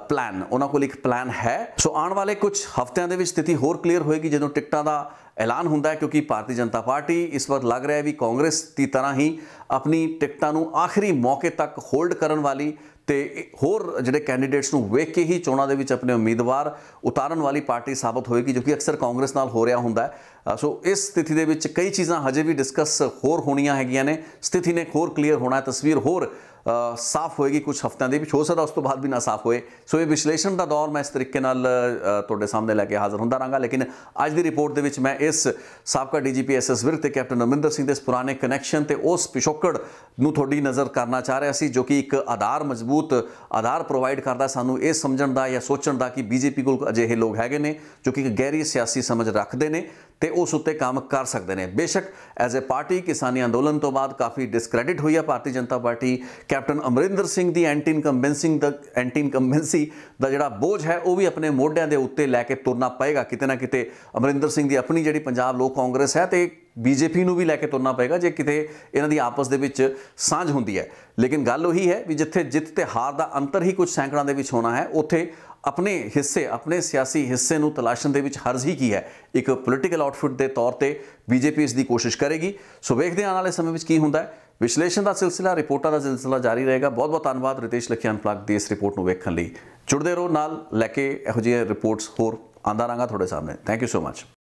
plan ਉਹਨਾਂ ਕੋਲ ਇੱਕ ਪਲਾਨ ਹੈ, ਸੋ ਆਉਣ ਵਾਲੇ ਕੁਝ ਹਫ਼ਤਿਆਂ ਦੇ ਵਿੱਚ ਸਥਿਤੀ ਹੋਰ ਕਲੀਅਰ ਹੋਏਗੀ, ਜਦੋਂ ਟਿਕਟਾਂ ਦਾ ਐਲਾਨ ਹੁੰਦਾ ਹੈ ਕਿਉਂਕਿ ਭਾਰਤੀ ਜਨਤਾ ਪਾਰਟੀ ਇਸ ਵਾਰ ਲੱਗ ਰਿਹਾ ਹੈ ਵੀ ਕਾਂਗਰਸ ਦੀ ਤਰ੍ਹਾਂ ਹੀ ਆਪਣੀ ਟਿਕਟਾਂ ਨੂੰ ਆਖਰੀ ਮੌਕੇ ਤੱਕ ਹੋਲਡ ਕਰਨ ਵਾਲੀ ਤੇ ਹੋਰ ਜਿਹੜੇ ਕੈਂਡੀਡੇਟਸ ਨੂੰ ਵੇਖ ਕੇ ਹੀ ਚੋਣਾਂ ਦੇ ਵਿੱਚ ਆਪਣੇ ਉਮੀਦਵਾਰ ਉਤਾਰਨ ਵਾਲੀ ਪਾਰਟੀ ਸਾਬਤ ਹੋਏਗੀ, ਜੋ ਕਿ ਅਕਸਰ ਕਾਂਗਰਸ ਨਾਲ ਹੋ ਰਿਹਾ ਹੁੰਦਾ ਹੈ। ਸੋ ਇਸ ਸਥਿਤੀ ਦੇ ਵਿੱਚ ਕਈ ਚੀਜ਼ਾਂ ਹਜੇ ਵੀ ਡਿਸਕਸ ਹੋਰ ਹੋਣੀਆਂ ਹੈਗੀਆਂ ਨੇ। ਸਥਿਤੀ ਨੇ ਹੋਰ ਕਲੀਅਰ ਹੋਣਾ ਤਸਵੀਰ ਹੋਰ ਸਾਫ਼ ਹੋਏਗੀ ਕੁਝ ਹਫ਼ਤਿਆਂ ਦੇ ਵਿੱਚ ਹੋ ਸਕਦਾ ਉਸ ਤੋਂ ਬਾਅਦ ਵੀ ਨਾ ਸਾਫ਼ ਹੋਏ। ਸੋ ਇਹ ਵਿਸ਼ਲੇਸ਼ਣ ਦਾ ਦੌਰ ਮੈਂ ਇਸ ਤਰੀਕੇ ਨਾਲ ਤੁਹਾਡੇ ਸਾਹਮਣੇ ਲੈ ਕੇ ਹਾਜ਼ਰ ਹੁੰਦਾ ਰਾਂਗਾ ਲੇਕਿਨ ਅੱਜ ਦੀ ਰਿਪੋਰਟ ਦੇ ਵਿੱਚ ਮੈਂ ਇਸ ਸਾਬਕਾ ਡੀਜੀਪੀ ਐਸਐਸ ਵਿਰਕ ਤੇ ਕੈਪਟਨ ਅਮਰਿੰਦਰ ਸਿੰਘ ਦੇ ਇਸ ਪੁਰਾਣੇ ਕਨੈਕਸ਼ਨ ਤੇ ਉਸ ਪਿਛੋਕੜ ਨੂੰ ਤੁਹਾਡੀ ਨਜ਼ਰ ਕਰਨਾ ਚਾਹ ਰਿਹਾ ਸੀ, ਜੋ ਕਿ ਇੱਕ ਆਧਾਰ ਮਜ਼ਬੂਤ ਆਧਾਰ ਪ੍ਰੋਵਾਈਡ ਕਰਦਾ ਸਾਨੂੰ ਇਹ ਸਮਝਣ ਦਾ ਜਾਂ ਸੋਚਣ ਦਾ ਕਿ ਬੀਜੇਪੀ ਕੋਲ ਅਜਿਹੇ ਲੋਕ ਹੈਗੇ ਨੇ, ਜੋ ਕਿ ਇੱਕ ਗਹਿਰੀ ਸਿਆਸੀ ਸਮਝ ਰੱਖਦੇ ਨੇ ਤੇ ਉਸ ਉੱਤੇ ਕੰਮ ਕਰ ਸਕਦੇ ਨੇ। ਬੇਸ਼ੱਕ ਐਜ਼ ਅ ਪਾਰਟੀ ਕਿਸਾਨੀ ਅੰਦੋਲਨ ਤੋਂ ਬਾਅਦ ਕਾਫੀ ਡਿਸਕ੍ਰੈਡਿਟ ਹੋਈ ਹੈ ਭਾਰਤੀ ਜਨਤਾ ਪਾਰਟੀ ਕੈਪਟਨ ਅਮਰਿੰਦਰ ਸਿੰਘ ਦੀ ਐਂਟੀ ਇਨਕੰਬੈਂਸਿੰਗ ਦਾ ਐਂਟੀ ਇਨਕੰਬੈਂਸੀ ਦਾ ਜਿਹੜਾ ਬੋਝ ਹੈ, ਉਹ ਵੀ ਆਪਣੇ ਮੋਢਿਆਂ ਦੇ ਉੱਤੇ ਲੈ ਕੇ ਤੁਰਨਾ ਪਏਗਾ। ਕਿਤੇ ਨਾ ਕਿਤੇ ਅਮਰਿੰਦਰ ਸਿੰਘ ਦੀ ਆਪਣੀ ਜਿਹੜੀ ਪੰਜਾਬ ਲੋਕ ਕਾਂਗਰਸ ਹੈ ਤੇ ਬੀਜੇਪੀ ਨੂੰ ਵੀ ਲੈ ਕੇ ਤੁਰਨਾ ਪਏਗਾ, ਜੇ ਕਿਤੇ ਇਹਨਾਂ ਦੀ ਆਪਸ ਦੇ ਵਿੱਚ ਸਾਂਝ ਹੁੰਦੀ ਹੈ। ਲੇਕਿਨ ਗੱਲ ਉਹੀ ਹੈ ਵੀ ਜਿੱਥੇ ਜਿੱਤ ਤੇ ਹਾਰ ਦਾ ਅੰਤਰ ਹੀ ਕੁਝ ਸੈਂਕੜਾਂ ਦੇ ਵਿੱਚ ਹੋਣਾ ਹੈ, ਉੱਥੇ ਆਪਣੇ ਹਿੱਸੇ, ਆਪਣੇ ਸਿਆਸੀ ਹਿੱਸੇ ਨੂੰ ਤਲਾਸ਼ਣ ਦੇ ਵਿੱਚ ਹਰਜ਼ ਹੀ ਕੀ ਹੈ? ਇੱਕ ਪੋਲੀਟੀਕਲ ਆਊਟਫਿਟ ਦੇ ਤੌਰ ਤੇ ਬੀਜੇਪੀ ਇਸ ਦੀ ਕੋਸ਼ਿਸ਼ ਕਰੇਗੀ। ਸੋ ਵੇਖਦੇ ਹਾਂ ਆਉਣ ਵਾਲੇ ਸਮੇਂ ਵਿੱਚ ਕੀ ਹੁੰਦਾ ਹੈ। ਵਿਸ਼ਲੇਸ਼ਣ ਦਾ ਸਿਲਸਿਲਾ, ਰਿਪੋਰਟਾਂ ਦਾ ਸਿਲਸਿਲਾ ਜਾਰੀ ਰਹੇਗਾ। ਬਹੁਤ ਬਹੁਤ ਧੰਨਵਾਦ ਰਿਤੇਸ਼ ਲਖਿਆਨ ਪਲੱਗ ਦੀ ਇਸ ਰਿਪੋਰਟ ਨੂੰ ਵੇਖਣ ਲਈ। ਜੁੜਦੇ ਰਹੋ ਨਾਲ, ਲੈ ਕੇ ਇਹੋ ਜਿਹੀਆਂ ਰਿਪੋਰਟਸ ਹੋਰ ਆਂਦਾ ਰਾਂਗਾ ਤੁਹਾਡੇ ਸਾਹਮਣੇ। Thank you so much